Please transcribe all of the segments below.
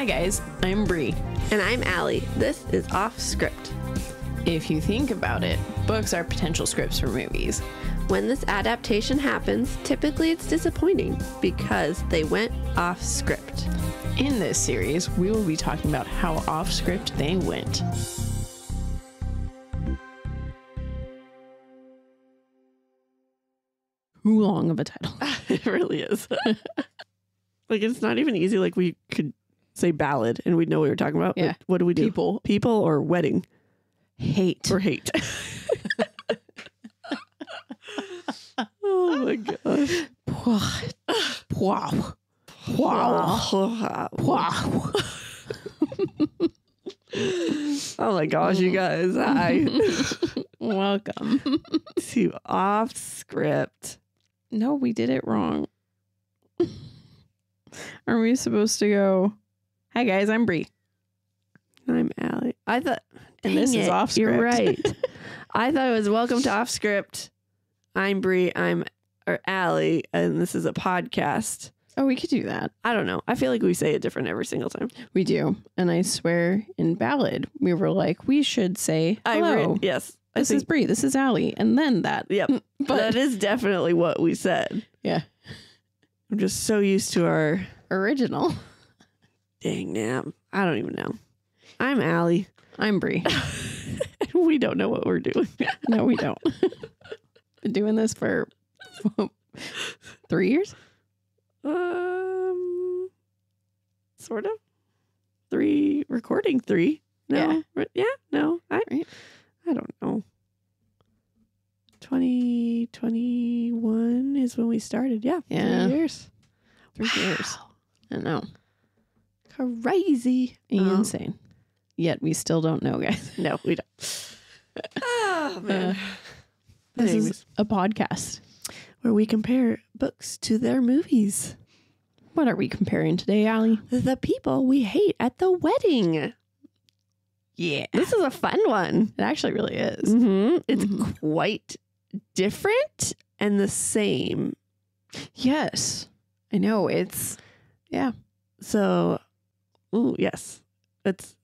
Hi guys, I'm Bri. And I'm Alli. This is Offscript. If you think about it, books are potential scripts for movies. When this adaptation happens, typically it's disappointing because they went off script. In this series, we will be talking about how off script they went. Too long of a title. it really is. like it's not even easy. Like we could say ballad and we'd know what we were talking about. Yeah. Like, what do we do? People. People or wedding Hate. or hate. oh my gosh. wow. Wow. Wow. Oh my gosh, you guys. Hi. Welcome. to off script. No, we did it wrong. Are we supposed to go? Hi guys, I'm Bri. I'm Alli. I thought And this is off You're right. I thought it was welcome to off script. I'm Bri. I'm or Alli, and this is a podcast. Oh, we could do that. I don't know. I feel like we say it different every single time. We do. And I swear in ballad, we were like, we should say hello. I re- yes. I this is think, Bri. This is Alli. And then that. yep. But that is definitely what we said. Yeah. I'm just so used to our original. Dang nap. I don't even know. I'm Alli. I'm Bri. we don't know what we're doing. No, we don't. Been doing this for three years. Um, sort of. Three recording three. No, Yeah. yeah, no. I Right. I don't know. Twenty twenty one is when we started. Yeah, Yeah. three years. Three years. I know. Crazy. Um, Insane. Yet we still don't know, guys. no, we don't. oh man. But This anyways, is a podcast. where we compare books to their movies. What are we comparing today, Alli? The people we hate at the wedding. Yeah. This is a fun one. It actually really is. hmm It's Mhm. quite different and the same. Yes. I know. It's yeah. So, ooh, yes, it's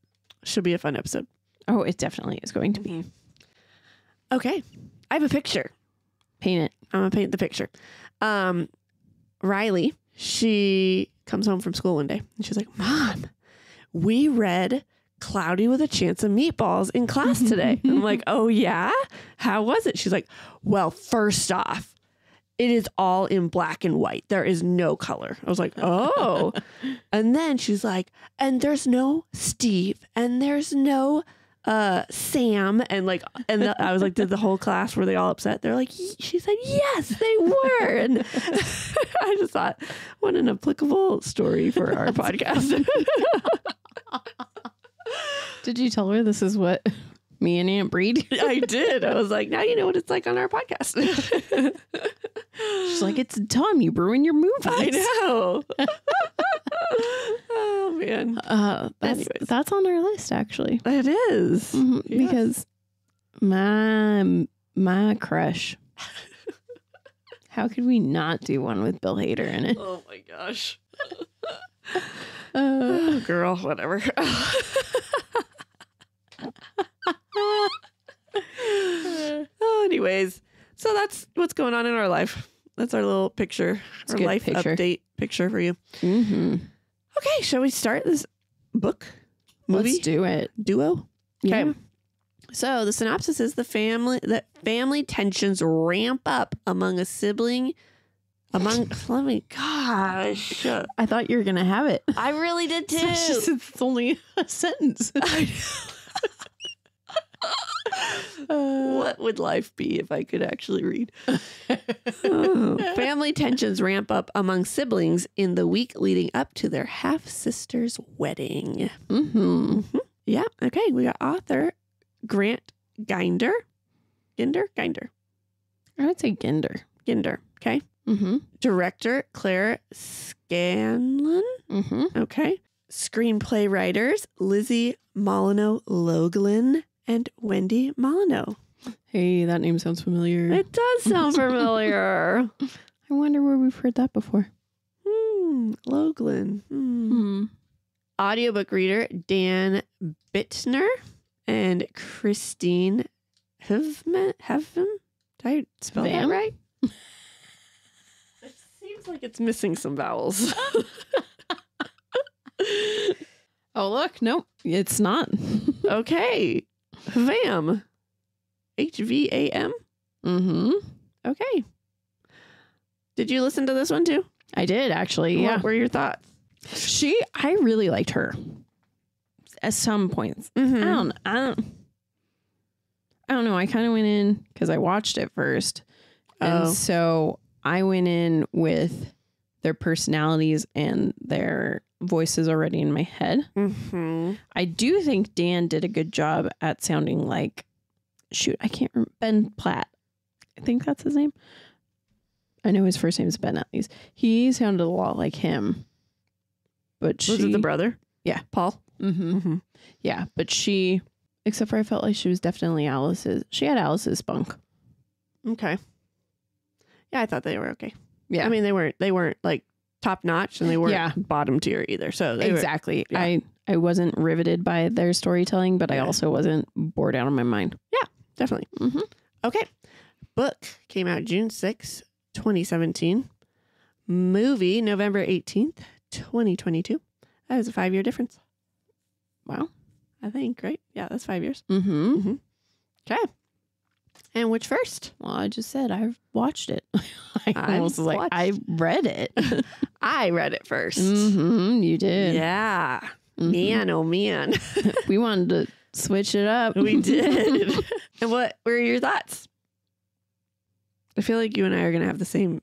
should be a fun episode. oh, it definitely is going to be. Okay, I have a picture. Paint it. I'm gonna paint the picture. Um, Riley, she comes home from school one day and she's like, "Mom, we read." Cloudy with a Chance of Meatballs in class today. I'm like, oh yeah? How was it? She's like, well, first off, it is all in black and white. There is no color. I was like, oh. and then she's like, and there's no Steve and there's no uh Sam and like and the, I was like, did the whole class were they all upset? They're like, she said, yes, they were. And I just thought, what an applicable story for our podcast. Did you tell her this is what me and Aunt Breed? I did. I was like, now you know what it's like on our podcast. She's like, it's dumb. You ruin your movies. I know. oh man, Uh, that's Anyways. that's on our list actually, it is. Mhm, Yes. because my my crush. How could we not do one with Bill Hader in it? Oh my gosh. Uh, Oh, girl, whatever. oh, anyways, so that's what's going on in our life. That's our little picture, It's our life picture. update picture for you. mhm. Okay, shall we start this book movie Let's do it. duo? Yeah. Okay. So the synopsis is the family that family tensions ramp up among a sibling among let me gosh. I thought you were gonna have it. I really did too. It's just- it's only a sentence. What would life be if I could actually read? Oh. Family tensions ramp up among siblings in the week leading up to their half sister's wedding. hmm Yeah. Okay. We got author Grant Ginder. Ginder? Ginder. I would say Ginder. Ginder. Okay. Mm-hmm. Director Claire Scanlon. Mm-hmm. Okay. Screenplay writers Lizzie Molyneux Logelin and Wendy Molyneux. Hey, that name sounds familiar. It does sound familiar. I wonder where we've heard that before. Hmm. Logelin. Hmm. Hmm. audiobook reader Dan Bittner and Christine Hevman. Hevman? Did I spell Vam? that right? it seems like it's missing some vowels. Oh, look. Nope. It's not. okay. Vam. H V A M. mm-hmm. Okay. Did you listen to this one too? I did actually. Yeah. What were your thoughts? She, I really liked her at some points. Mm-hmm. I don't, I don't, I don't know. I kind of went in because I watched it first. And Oh. so I went in with their personalities and their voices already in my head. Mm-hmm. I do think Dan did a good job at sounding like, shoot, I can't remember, Ben Platt. I think that's his name. I know his first name is Ben at least. He sounded a lot like him. But she, Was it the brother? Yeah. Paul. hmm Mm-hmm. Yeah, but she, except for I felt like she was definitely Alice's. She had Alice's spunk. Okay. Yeah, I thought they were okay. Yeah, I mean, they weren't they weren't like top notch, and they weren't Yeah. bottom tier either. So they were exactly. yeah. I I wasn't riveted by their storytelling, but I also wasn't bored out of my mind. Yeah, definitely Mm-hmm. okay. Book came out June 6, 2017. Movie November 18th, 2022. That was a five year difference. Wow. I think, right? Yeah, that's five years. Mm-hmm. Okay. And which first? Well, I just said I watched it. I I've almost was like watched- I read it. I read it 1st mm-hmm. You did. Yeah. Mhm. Man, oh man. We wanted to switch it up. we did. and what were your thoughts? I feel like you and I are going to have the same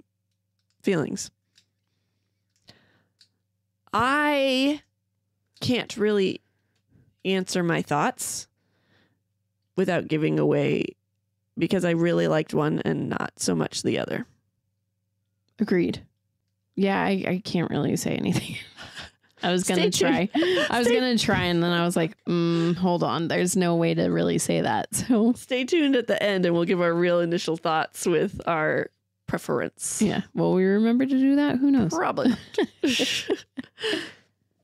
feelings. I can't really answer my thoughts without giving away because I really liked one and not so much the other. Agreed. Yeah, I, I can't really say anything. I was gonna Stay try. I was Stay- gonna try, and then I was like, mm, "Hold on, there's no way to really say that." So Stay tuned at the end and we'll give our real initial thoughts with our preference. yeah, will we remember to do that? Who knows? Probably.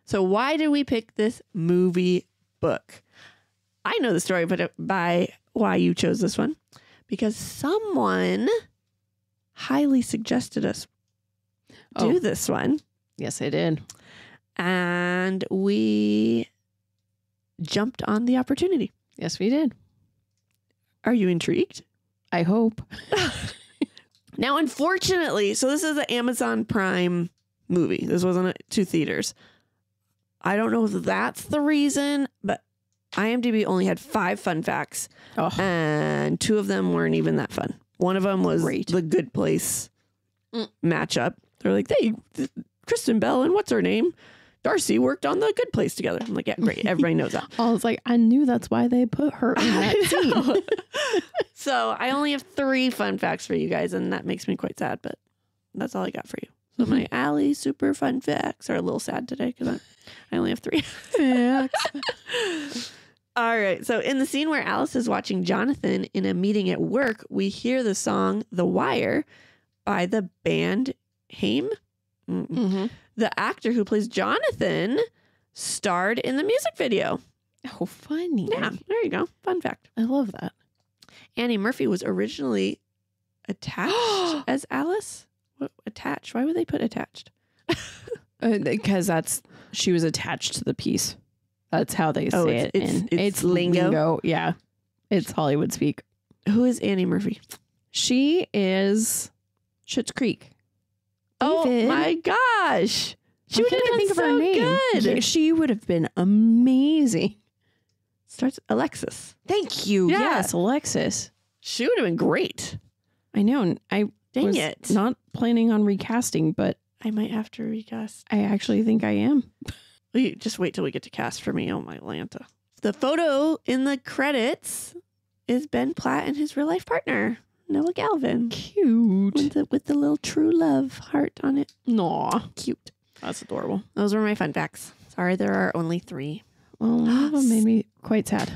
so, why did we pick this movie book? I know the story, but by why you chose this one, because someone highly suggested us do Oh. this one, Yes, I did. and we jumped on the opportunity. Yes, we did. Are you intrigued? I hope. Now, unfortunately, so this is an Amazon Prime movie. This wasn't two theaters. I don't know if that's the reason, but IMDb only had five fun facts, Oh, and two of them weren't even that fun. One of them was Great. the Good Place Mm. matchup. They're like, they, th- Kristen Bell and what's her name? D'Arcy worked on the Good Place together. I'm like, yeah, great. Everybody knows that. I was like, I knew that's why they put her in that scene. so I only have three fun facts for you guys, and that makes me quite sad, but that's all I got for you. So my Alli super fun facts are a little sad today because I, I only have three. All right. So in the scene where Alice is watching Jonathan in a meeting at work, we hear the song The Wire by the band Haim. Mm. hmm The actor who plays Jonathan starred in the music video. Oh, funny. Yeah, there you go. Fun fact. I love that. Annie Murphy was originally attached as Alice. What, attached? Why would they put attached? Because Uh, that's she was attached to the piece. That's how they oh, say Oh, it. it's- it's- in, it's lingo? Yeah, it's Hollywood speak. Who is Annie Murphy? She is Schitt's Creek. Oh David. my gosh. She would have been think of so her name. good. She would have been amazing. Starts Alexis. Thank you. Yeah. Yes, Alexis. She would have been great. I know. I Dang was it. not planning on recasting, but I might have to recast. I actually think I am. Wait, Just wait till we get to cast for me. Oh my Lanta. The photo in the credits is Ben Platt and his real life partner, Noah Galvin. Cute. With the, with the little true love heart on it. Aw, Cute. that's adorable. Those were my fun facts. Sorry, there are only three. Well, one of them made me quite sad.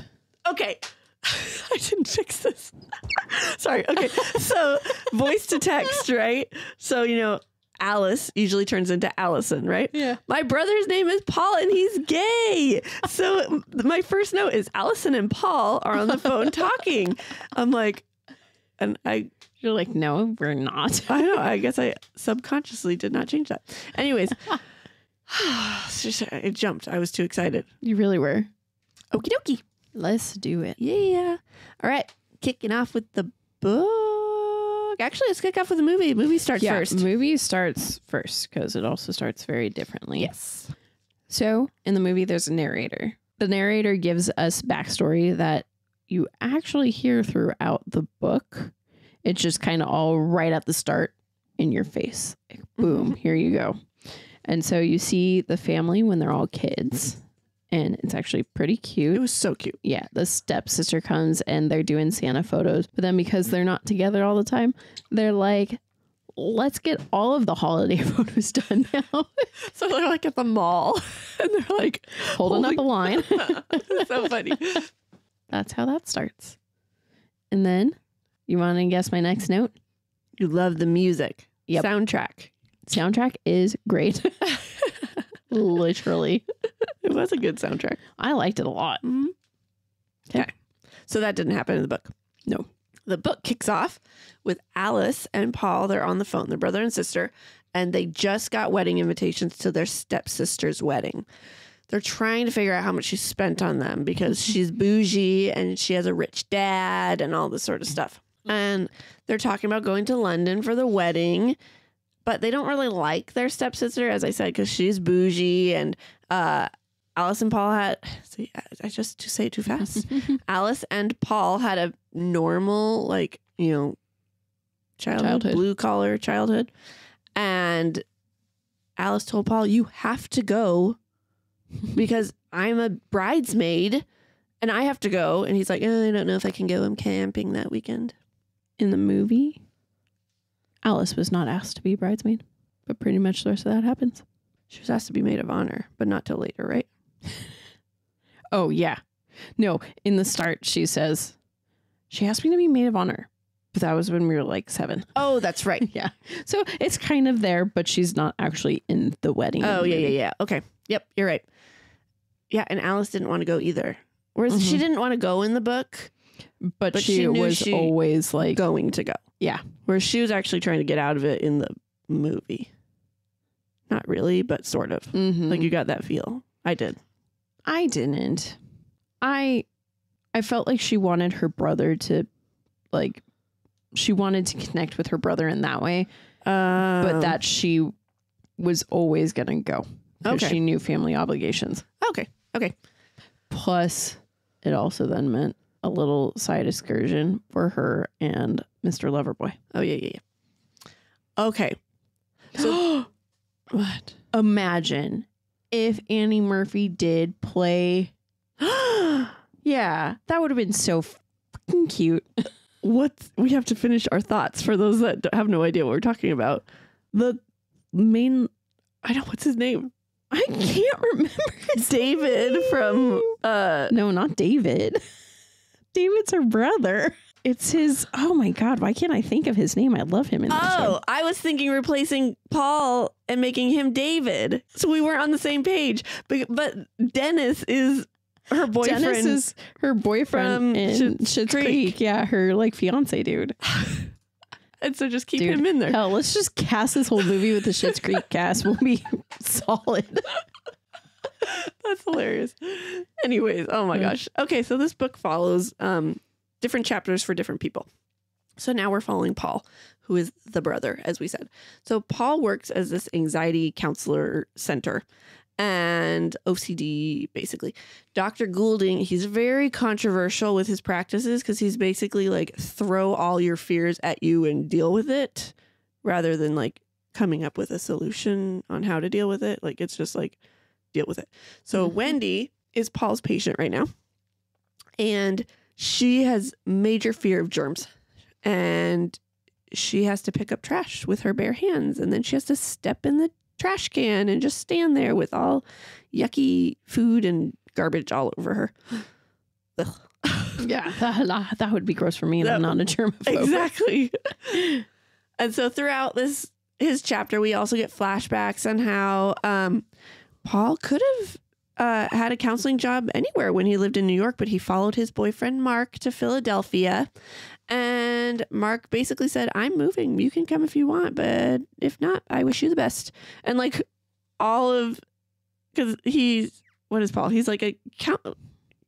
Okay. I didn't fix this. Sorry. Okay. So, voice to text, right? So, you know, Alice usually turns into Allison, right? Yeah. My brother's name is Paul and he's gay. So my first note is Allison and Paul are on the phone talking. I'm like, and I, You're like, no, we're not. I know, I guess I subconsciously did not change that. Anyways, just- it jumped. I was too excited. You really were. Okie dokie. Let's do it. Yeah. All right. Kicking off with the book. Actually, let's kick off with the movie. The movie starts Yeah, first. movie starts first because it also starts very differently. Yes. So in the movie, there's a narrator. The narrator gives us backstory that you actually hear throughout the book. It's just kind of all right at the start in your face. Like, boom, mm-hmm. here you go. And so you see the family when they're all kids, and it's actually pretty cute. It was so cute. yeah, the stepsister comes and they're doing Santa photos. But then because they're not together all the time, they're like, let's get all of the holiday photos done now. So they're like at the mall and they're like, Holding up a line. so funny. That's how that starts. And then you want to guess my next note? You love the music. Yep. Soundtrack. Soundtrack is great. Literally. It was a good soundtrack. I liked it a lot. Mhm. Okay. So that didn't happen in the book. No. The book kicks off with Alice and Paul. They're on the phone, they're brother and sister, and they just got wedding invitations to their stepsister's wedding. They're trying to figure out how much she spent on them because she's bougie and she has a rich dad and all this sort of stuff. And they're talking about going to London for the wedding, but they don't really like their stepsister, as I said, because she's bougie and uh, Alice and Paul had. See, I- I just to say it too fast. Alice and Paul had a normal, like, you know, childhood, Childhood. blue collar childhood. And Alice told Paul, You have to go because I'm a bridesmaid and I have to go. And he's like, "Eh, I don't know if I can go. I'm camping that weekend. In the movie, Alice was not asked to be bridesmaid, but pretty much the rest of that happens. She was asked to be maid of honor, but not till later, right? Oh, yeah. No, in the start, she says, she asked me to be maid of honor. But that was when we were like seven. Oh, that's right. Yeah. So it's kind of there, but she's not actually in the wedding. Oh, yeah, yeah, yeah. Okay. Yep, you're right. Yeah, and Alice didn't want to go either. Whereas she Mhm. didn't want to go in the book, But, But she, she was she- always like, going to go. Yeah. Whereas she was actually trying to get out of it in the movie. Not really, but sort of. Mhm. Like you got that feel. I did. I didn't. I I felt like she wanted her brother to like she wanted to connect with her brother in that way, Uh, but that she was always going to go Okay. she knew family obligations. okay. Okay. Plus, it also then meant a little side excursion for her and Mr. Loverboy. Oh yeah, yeah, yeah. Okay. So what? Imagine if Annie Murphy did play. yeah, that would have been so fucking cute. what we have to finish our thoughts for those that have no idea what we're talking about. The main I know what's his name. I can't remember. David from uh No, not David. David's her brother. It's his. Oh my god! Why can't I think of his name? I love him in this Oh. I was thinking replacing Paul and making him David. So we weren't on the same page. But, but Dennis is her boyfriend. Dennis is her boyfriend from in Schitt's Schitt's Creek. Creek. Yeah, her like fiance dude. and so just keep Dude, him in there. Hell, let's just cast this whole movie with the Schitt's Creek cast. We'll be solid. That's hilarious. Anyways, oh my gosh. Okay, so this book follows um different chapters for different people. So now we're following Paul, who is the brother, as we said. So Paul works as this anxiety counselor center and OCD, basically. Dr. Goulding, he's very controversial with his practices because he's basically like throw all your fears at you and deal with it rather than like coming up with a solution on how to deal with it. Like it's just like deal with it. So Mhm. Wendy is Paul's patient right now. And she has major fear of germs. And she has to pick up trash with her bare hands. And then she has to step in the trash can and just stand there with all yucky food and garbage all over her. Yeah, that, that would be gross for me, and I'm not a germaphobe. exactly. and so throughout this his chapter, we also get flashbacks on how um, Paul could have uh, had a counseling job anywhere when he lived in New York, but he followed his boyfriend Mark to Philadelphia. And Mark basically said, I'm moving. You can come if you want, but if not, I wish you the best. And like all of, because he's, what is Paul? He's like a count,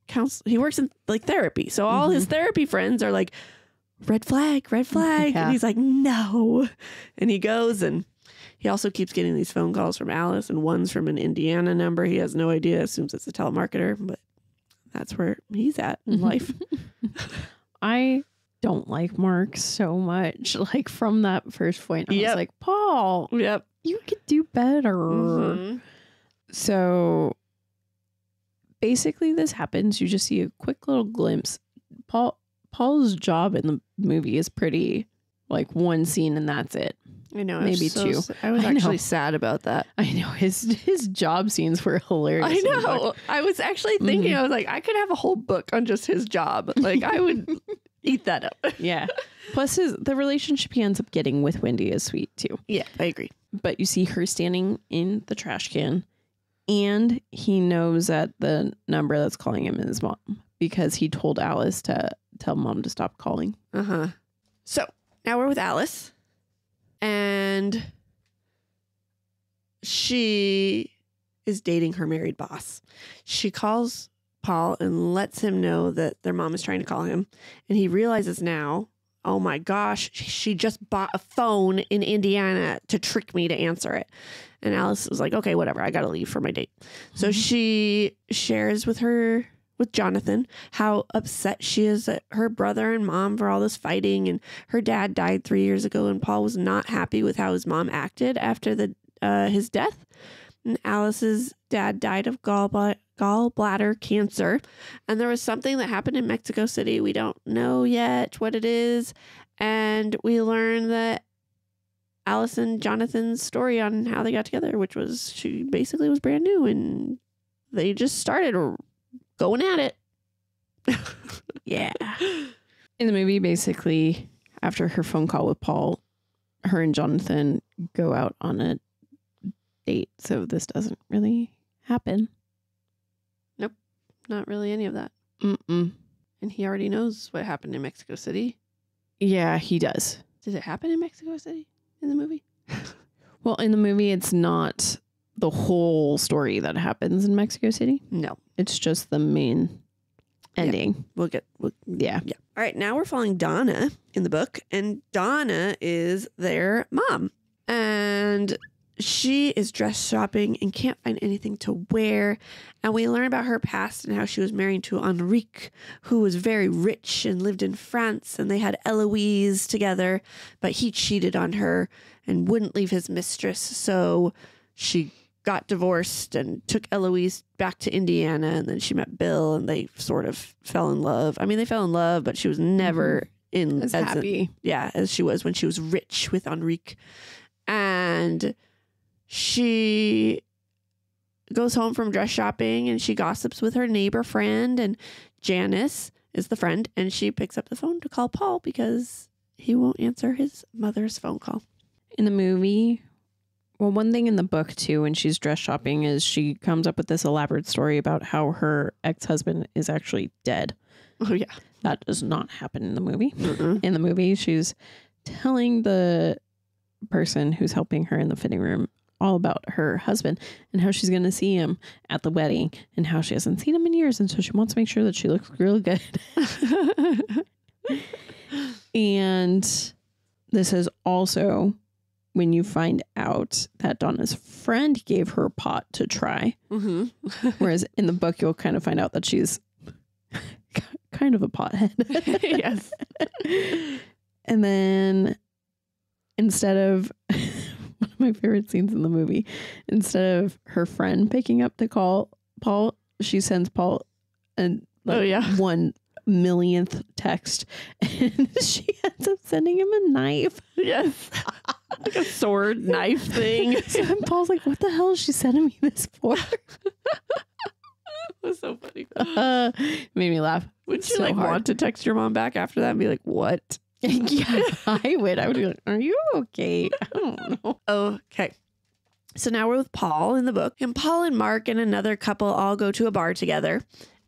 counsel, he works in like therapy. So all his therapy friends are like, red flag, red flag. Yeah. And he's like, no. And he goes and he also keeps getting these phone calls from Alice and one's from an Indiana number. He has no idea, assumes it's a telemarketer, but that's where he's at in life. I don't like Mark so much. Like from that first point, I Yep. was like, Paul, yep. you could do better. Mhm. So basically this happens. You just see a quick little glimpse. Paul Paul's job in the movie is pretty like one scene and that's it. I know. Maybe so two. I was I know. actually sad about that. I know his his job scenes were hilarious. I in the book. know. I was actually thinking, Mhm. I was like, I could have a whole book on just his job. Like, I would eat that up. Yeah. Plus his the relationship he ends up getting with Wendy is sweet too. Yeah, I agree. But you see her standing in the trash can and he knows that the number that's calling him is mom because he told Alice to tell mom to stop calling. Uh huh. So now we're with Alice, and she is dating her married boss. She calls Paul and lets him know that their mom is trying to call him, and he realizes now. Oh my gosh, she just bought a phone in Indiana to trick me to answer it. And Alice was like, okay, whatever, I gotta leave for my date. So mm-hmm. she shares with her, with Jonathan, how upset she is at her brother and mom for all this fighting. And her dad died three years ago, and Paul was not happy with how his mom acted after the uh, his death. And Alice's dad died of gallbladder, gallbladder cancer. And there was something that happened in Mexico City. We don't know yet what it is. And we learned that Alice and Jonathan's story on how they got together, which was she basically was brand new and they just started going at it. Yeah. In the movie, basically, after her phone call with Paul, her and Jonathan go out on a date. So this doesn't really happen. Nope. Not really any of that. Mm-mm. And he already knows what happened in Mexico City. Yeah, he does. Does it happen in Mexico City in the movie? Well, in the movie, it's not the whole story that happens in Mexico City. No. It's just the main ending. We'll get we'll, Yeah. yeah. All right, now we're following Donna in the book, and Donna is their mom. And she is dress shopping and can't find anything to wear. And we learn about her past and how she was married to Enrique, who was very rich and lived in France. And they had Eloise together, but he cheated on her and wouldn't leave his mistress. So she got divorced and took Eloise back to Indiana. And then she met Bill and they sort of fell in love. I mean, they fell in love, but she was mm-hmm. never in As as a- happy. yeah, as she was when she was rich with Enrique. And she goes home from dress shopping and she gossips with her neighbor friend and Janice is the friend and she picks up the phone to call Paul because he won't answer his mother's phone call. in the movie well one thing in the book too when she's dress shopping is she comes up with this elaborate story about how her ex-husband is actually dead Oh yeah. that does not happen in the movie Mm-mm. in the movie she's telling the person who's helping her in the fitting room all about her husband and how she's going to see him at the wedding and how she hasn't seen him in years and so she wants to make sure that she looks real good And this is also when you find out that Donna's friend gave her pot to try. hmm Whereas in the book, you'll kind of find out that she's kind of a pothead. yes. and then instead of one of my favorite scenes in the movie, instead of her friend picking up the call Paul, she sends Paul and Oh, yeah. one millionth text, and she ends up sending him a knife. Yes. like a sword knife thing. So then Paul's like, "What the hell is she sending me this for?" It was so funny. Uh, made me laugh. Would you So like hard. want to text your mom back after that and be like, what? yeah, I would. I would be like, "Are you okay?" I don't know. Okay. So now we're with Paul in the book, and Paul and Mark and another couple all go to a bar together.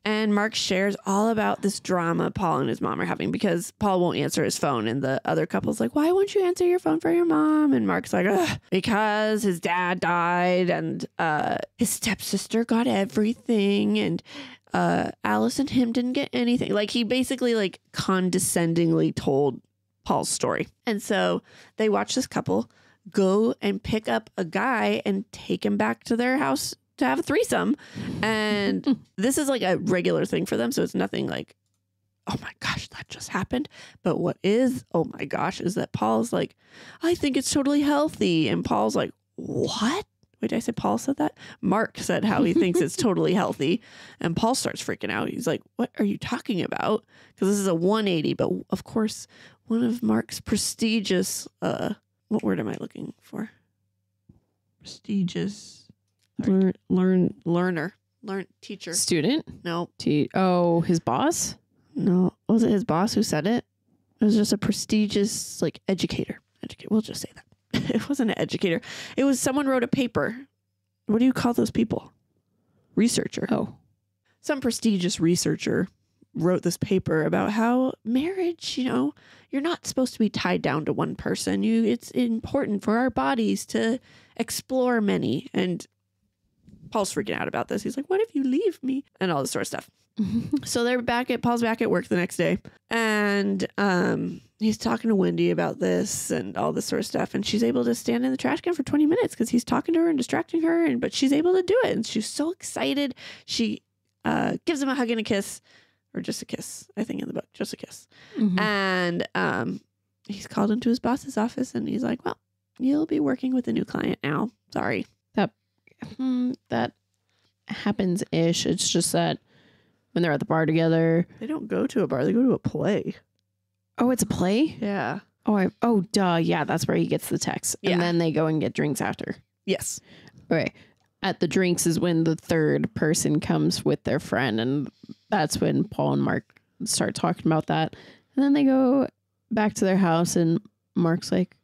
And Mark shares all about this drama Paul and his mom are having because Paul won't answer his phone. And the other couple's like, Why won't you answer your phone for your mom? And Mark's like, Ugh, Because his dad died and uh, his stepsister got everything. And uh, Alice and him didn't get anything. Like he basically like condescendingly told Paul's story. And so they watch this couple go and pick up a guy and take him back to their house to have a threesome. And this is like a regular thing for them. So it's nothing like, oh my gosh, that just happened. But what is, oh my gosh, is that Paul's like, I think it's totally healthy. And Paul's like, what? Wait, did I say Paul said that? Mark said how he thinks it's totally healthy. And Paul starts freaking out. He's like, What are you talking about? Because this is a 180. But of course, one of Mark's prestigious, uh, what word am I looking for? Prestigious learn, learn, learner, learn, teacher. Student? No, T- oh, his boss? no. Was it his boss who said it? It was just a prestigious, like, educator. Educate. We'll just say that. it wasn't an educator. It was someone wrote a paper. What do you call those people? Researcher. Oh. Some prestigious researcher wrote this paper about how marriage, you know, you're not supposed to be tied down to one person. You it's important for our bodies to explore many. And Paul's freaking out about this. He's like, What if you leave me? And all this sort of stuff. So they're back at Paul's back at work the next day, and um, he's talking to Wendy about this and all this sort of stuff. And she's able to stand in the trash can for twenty minutes because he's talking to her and distracting her, and but she's able to do it, and she's so excited. She uh, gives him a hug and a kiss, or just a kiss, I think in the book, just a kiss. Mhm. And um, he's called into his boss's office, and he's like, "Well, you'll be working with a new client now. Sorry." Hmm, that happens ish. It's just that when they're at the bar together. They don't go to a bar; they go to a play. Oh, it's a play? Yeah. Oh, I, oh, duh. Yeah, that's where he gets the text. Yeah. And then they go and get drinks after. Yes. Okay. At the drinks is when the third person comes with their friend. And that's when Paul and Mark start talking about that. And then they go back to their house, and Mark's like,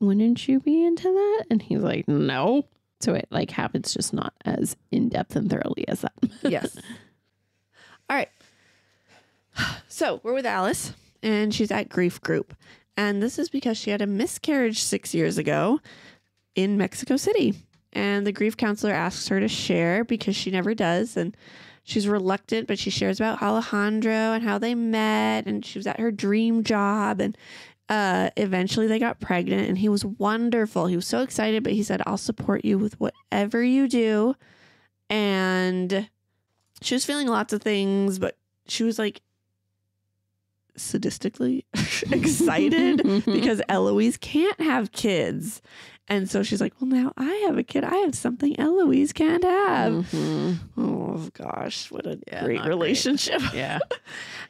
Wouldn't you be into that? And he's like, No. So it like happens just not as in depth and thoroughly as that. yes. All right. So we're with Alice, and she's at Grief Group. And this is because she had a miscarriage six years ago in Mexico City. And the grief counselor asks her to share because she never does. And she's reluctant, but she shares about Alejandro and how they met. And she was at her dream job. And uh, eventually they got pregnant. And he was wonderful. He was so excited, but he said, I'll support you with whatever you do. And she was feeling lots of things, but she was like sadistically excited because Eloise can't have kids. And so she's like, Well, now I have a kid. I have something Eloise can't have. Mhm. Oh, gosh. What a Yeah, great not great. relationship. Yeah.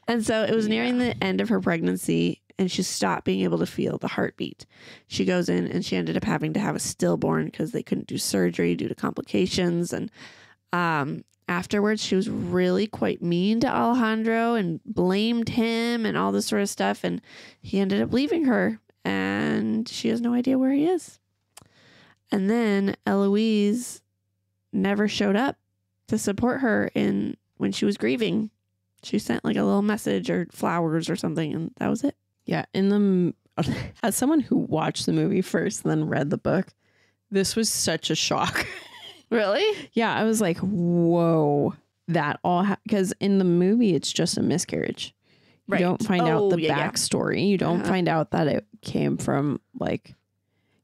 And so it was nearing the end of her pregnancy, and she stopped being able to feel the heartbeat. She goes in and she ended up having to have a stillborn because they couldn't do surgery due to complications. And um, afterwards, she was really quite mean to Alejandro and blamed him and all this sort of stuff. And he ended up leaving her, and she has no idea where he is. And then Eloise never showed up to support her in when she was grieving. She sent like a little message or flowers or something, and that was it. Yeah, in the as someone who watched the movie first and then read the book, this was such a shock. Really? yeah, I was like, "Whoa, that all because in the movie it's just a miscarriage. You Right. don't find Oh, out the yeah, yeah. backstory. You don't Uh-huh. find out that it came from like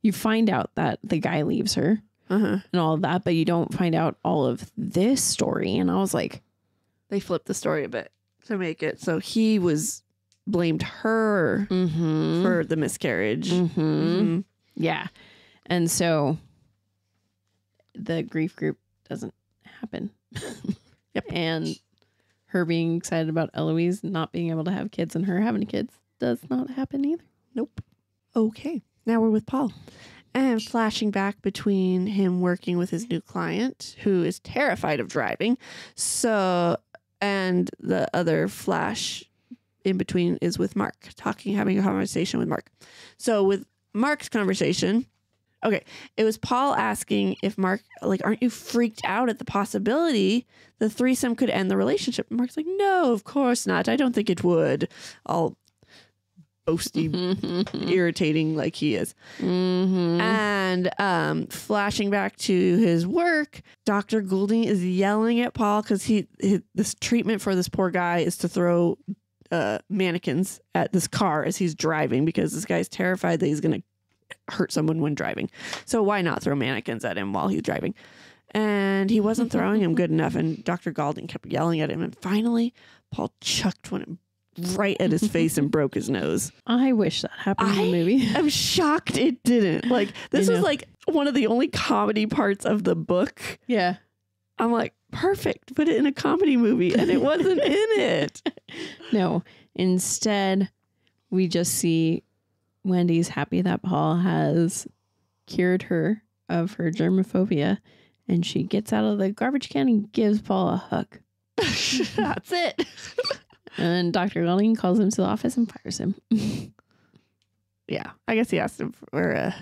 you find out that the guy leaves her Uh huh. and all of that, but you don't find out all of this story. And I was like, They flipped the story a bit to make it so he was blamed her mm-hmm, for the miscarriage. mm-hmm. Mhm. Yeah. And so the grief group doesn't happen. Yep. And her being excited about Eloise not being able to have kids and her having kids does not happen either. Nope. Okay. Now we're with Paul. And flashing back between him working with his new client, who is terrified of driving. So, and the other flash in between is with Mark, talking, having a conversation with Mark. So with Mark's conversation, okay, it was Paul asking if Mark, like, aren't you freaked out at the possibility the threesome could end the relationship? And Mark's like, no, of course not. I don't think it would. All boasty, irritating like he is. Mhm. And um, flashing back to his work, Dr. Goulding is yelling at Paul because he, he this treatment for this poor guy is to throw uh, mannequins at this car as he's driving because this guy's terrified that he's going to hurt someone when driving. So why not throw mannequins at him while he's driving? And he wasn't throwing them good enough, and Dr. Goulding kept yelling at him. And finally, Paul chucked one right at his face and broke his nose. I wish that happened in the movie. I'm shocked it didn't. Like this I was like one of the only comedy parts of the book. yeah. I'm like, perfect. Put it in a comedy movie, and it wasn't in it. No. Instead, we just see Wendy's happy that Paul has cured her of her germophobia, and she gets out of the garbage can and gives Paul a hug. That's it. And Dr. Goulding calls him to the office and fires him. Yeah, I guess he asked him for a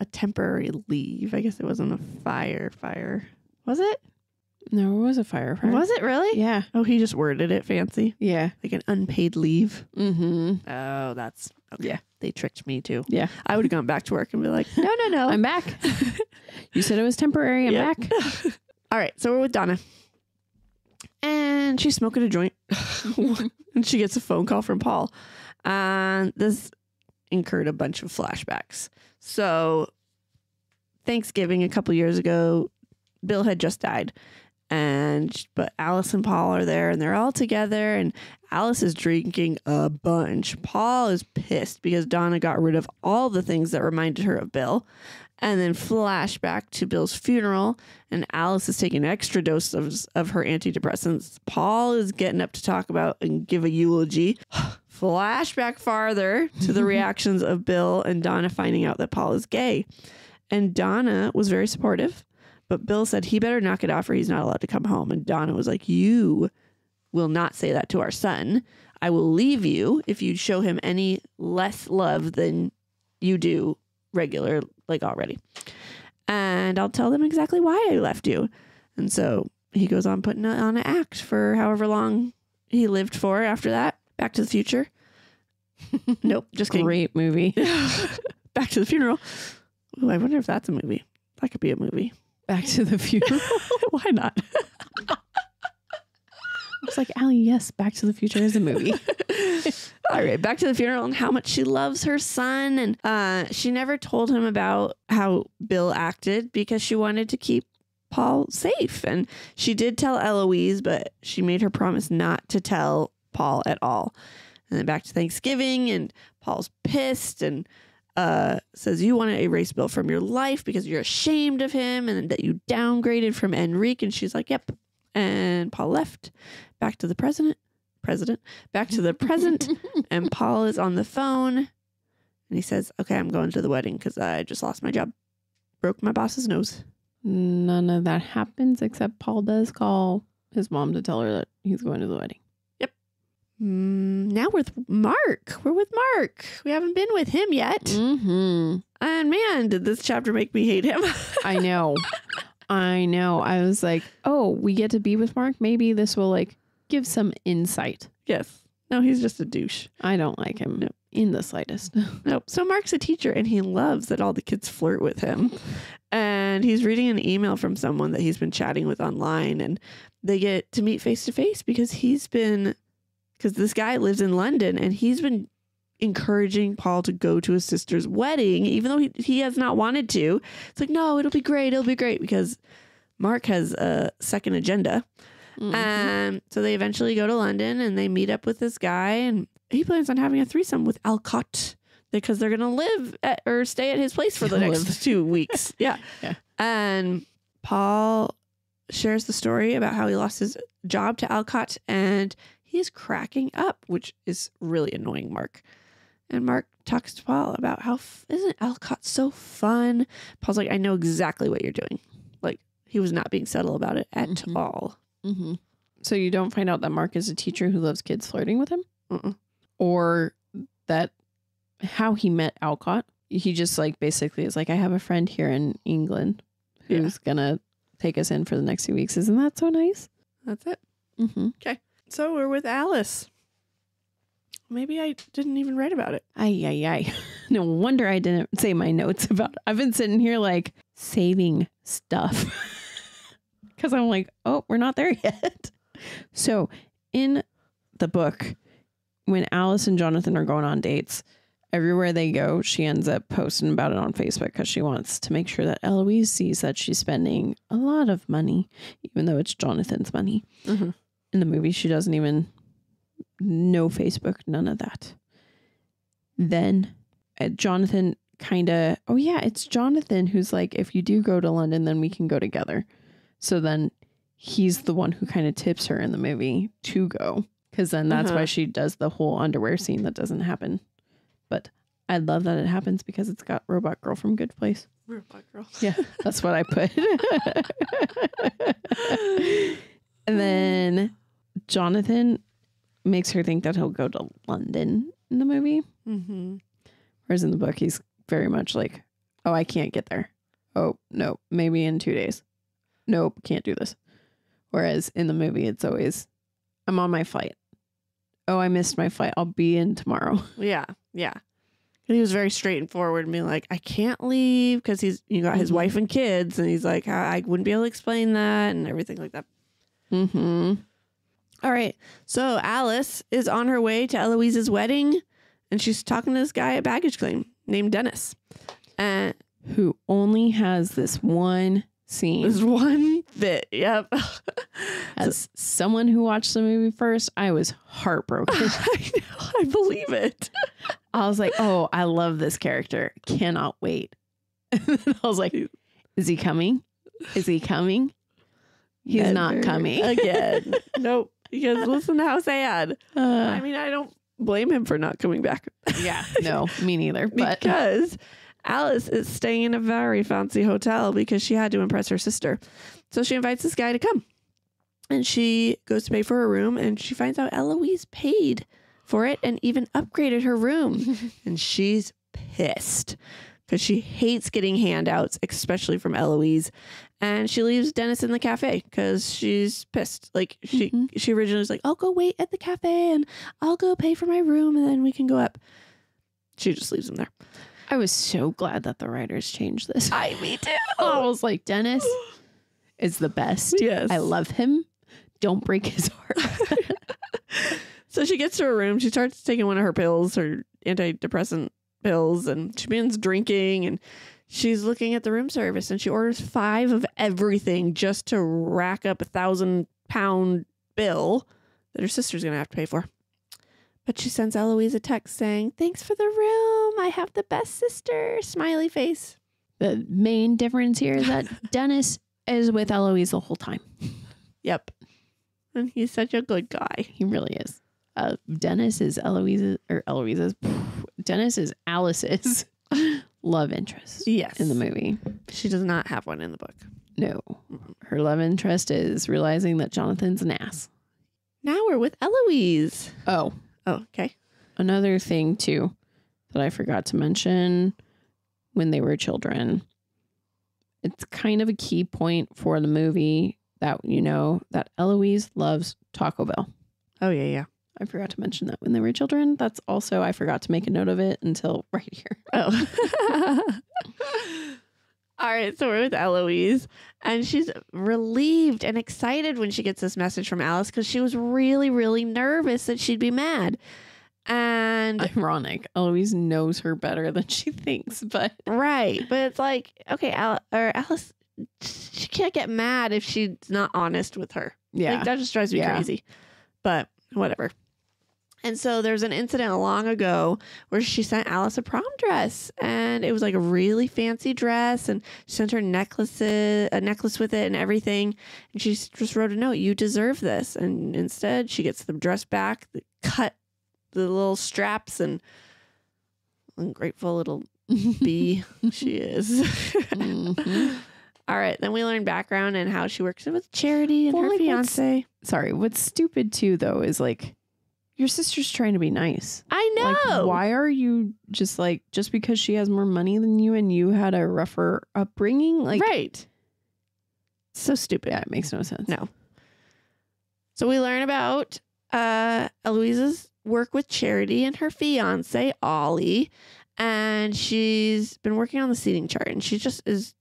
a temporary leave. I guess it wasn't a fire. Fire was it? No, it was a fire. fire. Was it really? Yeah. Oh, he just worded it fancy, Yeah. like an unpaid leave. Mm-hmm. Oh, that's okay. Yeah. They tricked me too. Yeah. I would have gone back to work and be like, no, no, no. I'm back. you said it was temporary. I'm Yep. back. All right, so we're with Donna. And she's smoking a joint. and she gets a phone call from Paul. And this incurred a bunch of flashbacks. So, Thanksgiving a couple years ago, Bill had just died. And but Alice and Paul are there and they're all together and Alice is drinking a bunch. Paul is pissed because Donna got rid of all the things that reminded her of Bill. And then flashback to Bill's funeral and Alice is taking extra dose of, of her antidepressants. Paul is getting up to talk about and give a eulogy. Flashback farther to the reactions of Bill and Donna finding out that Paul is gay. And Donna was very supportive, but Bill said he better knock it off or he's not allowed to come home. And Donna was like, You will not say that to our son. I will leave you if you show him any less love than you do regular, like already and I'll tell them exactly why I left you. And so he goes on putting on an act for however long he lived for after that. Back to the Future. nope, just kidding. Great movie. Back to the Funeral. Ooh, I wonder if that's a movie. That could be a movie. Back to the Future. why not? I was like, Alli, yes, Back to the Future is a movie. All right, back to the funeral and how much she loves her son. And uh, she never told him about how Bill acted because she wanted to keep Paul safe. And she did tell Eloise, but she made her promise not to tell Paul at all. And then back to Thanksgiving, and Paul's pissed and uh, says, You want to erase Bill from your life because you're ashamed of him and that you downgraded from Enrique. And she's like, Yep. And Paul left back to the president. President, back to the present and Paul is on the phone and he says, Okay, I'm going to the wedding because I just lost my job. Broke my boss's nose. None of that happens except Paul does call his mom to tell her that he's going to the wedding. Mm, now we're with Mark. We're with Mark. We haven't been with him yet. Mm-hmm. And man, did this chapter make me hate him. I know. I know. I was like, oh, we get to be with Mark. Maybe this will like give some insight. yes. No, he's just a douche. I don't like him No. in the slightest. Nope. So Mark's a teacher and he loves that all the kids flirt with him. And he's reading an email from someone that he's been chatting with online and they get to meet face to face because he's been because this guy lives in London and he's been encouraging Paul to go to his sister's wedding, even though he, he has not wanted to. It's like, no, it'll be great, it'll be great because Mark has a second agenda. Mhm. Um, so they eventually go to London and they meet up with this guy, and he plans on having a threesome with Alcott because they're gonna live at, or stay at his place for the next Live. two weeks. Yeah, Yeah. And Paul shares the story about how he lost his job to Alcott, and he's cracking up, which is really annoying Mark. And Mark talks to Paul about how f- isn't Alcott so fun? Paul's like, I know exactly what you're doing. Like he was not being subtle about it at Mhm. all. Mhm. So you don't find out that Mark is a teacher who loves kids flirting with him, Mm-mm. or that how he met Alcott. He just like basically is like, I have a friend here in England Yeah. who's gonna take us in for the next few weeks. Isn't that so nice? That's it. Mm-hmm. So we're with Alice. Maybe I didn't even write about it. Ay, ay, ay. No wonder I didn't say my notes about I've been sitting here like saving stuff. Because I'm like, oh, we're not there yet. So in the book, when Alice and Jonathan are going on dates, everywhere they go, she ends up posting about it on Facebook because she wants to make sure that Eloise sees that she's spending a lot of money, even though it's Jonathan's money. Mhm. In the movie, she doesn't even know Facebook, none of that. Then uh, Jonathan kind of, oh yeah, it's Jonathan who's like, if you do go to London, then we can go together. So then he's the one who kind of tips her in the movie to go. Because then that's why Uh-huh. she does the whole underwear scene that doesn't happen. But I love that it happens because it's got Robot Girl from Good Place. Robot girl. Yeah, that's what I put. and then Jonathan makes her think that he'll go to London in the movie. Mm-hmm. Whereas in the book, he's very much like, oh, I can't get there. Oh, no, maybe in two days. Nope, can't do this. Whereas in the movie, it's always, I'm on my flight. Oh, I missed my flight. I'll be in tomorrow. Yeah, yeah. And he was very straight and forward and being like, I can't leave because he's you got his Mhm. wife and kids, and he's like, I, I wouldn't be able to explain that and everything like that. Mm-hmm. All right. So Alice is on her way to Eloise's wedding and she's talking to this guy at baggage claim named Dennis. And Who only has this one scene. This one bit. Yep. As someone who watched the movie first, I was heartbroken. I know. I believe it. I was like, oh, I love this character. Cannot wait. And then I was like, is he coming? Is he coming? He's not coming. again. nope. Because listen to how sad. I Uh, mean, I don't blame him for not coming back. yeah, no, me neither. But because Alice is staying in a very fancy hotel because she had to impress her sister. So she invites this guy to come. And she goes to pay for her room and she finds out Eloise paid for it and even upgraded her room. and she's pissed because she hates getting handouts, especially from Eloise. And she leaves Dennis in the cafe because she's pissed. Like she, Mhm. she originally was like, "I'll go wait at the cafe and I'll go pay for my room and then we can go up." She just leaves him there. I was so glad that the writers changed this. I me too. I was like, Dennis is the best. yes. I love him. Don't break his heart. So she gets to her room. She starts taking one of her pills, her antidepressant pills, and she begins drinking. And she's looking at the room service, and she orders five of everything just to rack up a thousand pound bill that her sister's gonna have to pay for. But she sends Eloise a text saying, "Thanks for the room. I have the best sister." Smiley face. the main difference here is that Dennis is with Eloise the whole time. Yep. And he's such a good guy. He really is. Uh, Dennis is Eloise's or Eloise's. Dennis is Alice's love interest Yes. in the movie. She does not have one in the book. No, her love interest is realizing that Jonathan's an ass. Now we're with Eloise. Oh, Oh, okay. another thing too that I forgot to mention when they were children. It's kind of a key point for the movie that you know that Eloise loves Taco Bell. Oh, yeah, yeah. I forgot to mention that when they were children. That's also I forgot to make a note of it until right here. Oh. All right, so we're with Eloise, and she's relieved and excited when she gets this message from Alice because she was really, really nervous that she'd be mad. And Ironic. Eloise knows her better than she thinks, but right, but it's like, okay, Al- or Alice, she can't get mad if she's not honest with her. yeah. Like, that just drives me Yeah. crazy. But whatever. And so there's an incident long ago where she sent Alice a prom dress and it was like a really fancy dress and she sent her necklaces a necklace with it and everything. And she just wrote a note, you deserve this. And instead she gets the dress back, the- cut the little straps and ungrateful little bee she is. Mhm. All right. Then we learn background and how she works with charity and Well, her like, what's- fiance. Sorry, what's stupid too though is like your sister's trying to be nice. I know. Like, why are you just like just because she has more money than you and you had a rougher upbringing? Like, right. So stupid. yeah, it makes no sense. No. So we learn about uh, Eloise's work with Charity and her fiance Ollie, and she's been working on the seating chart, and she just is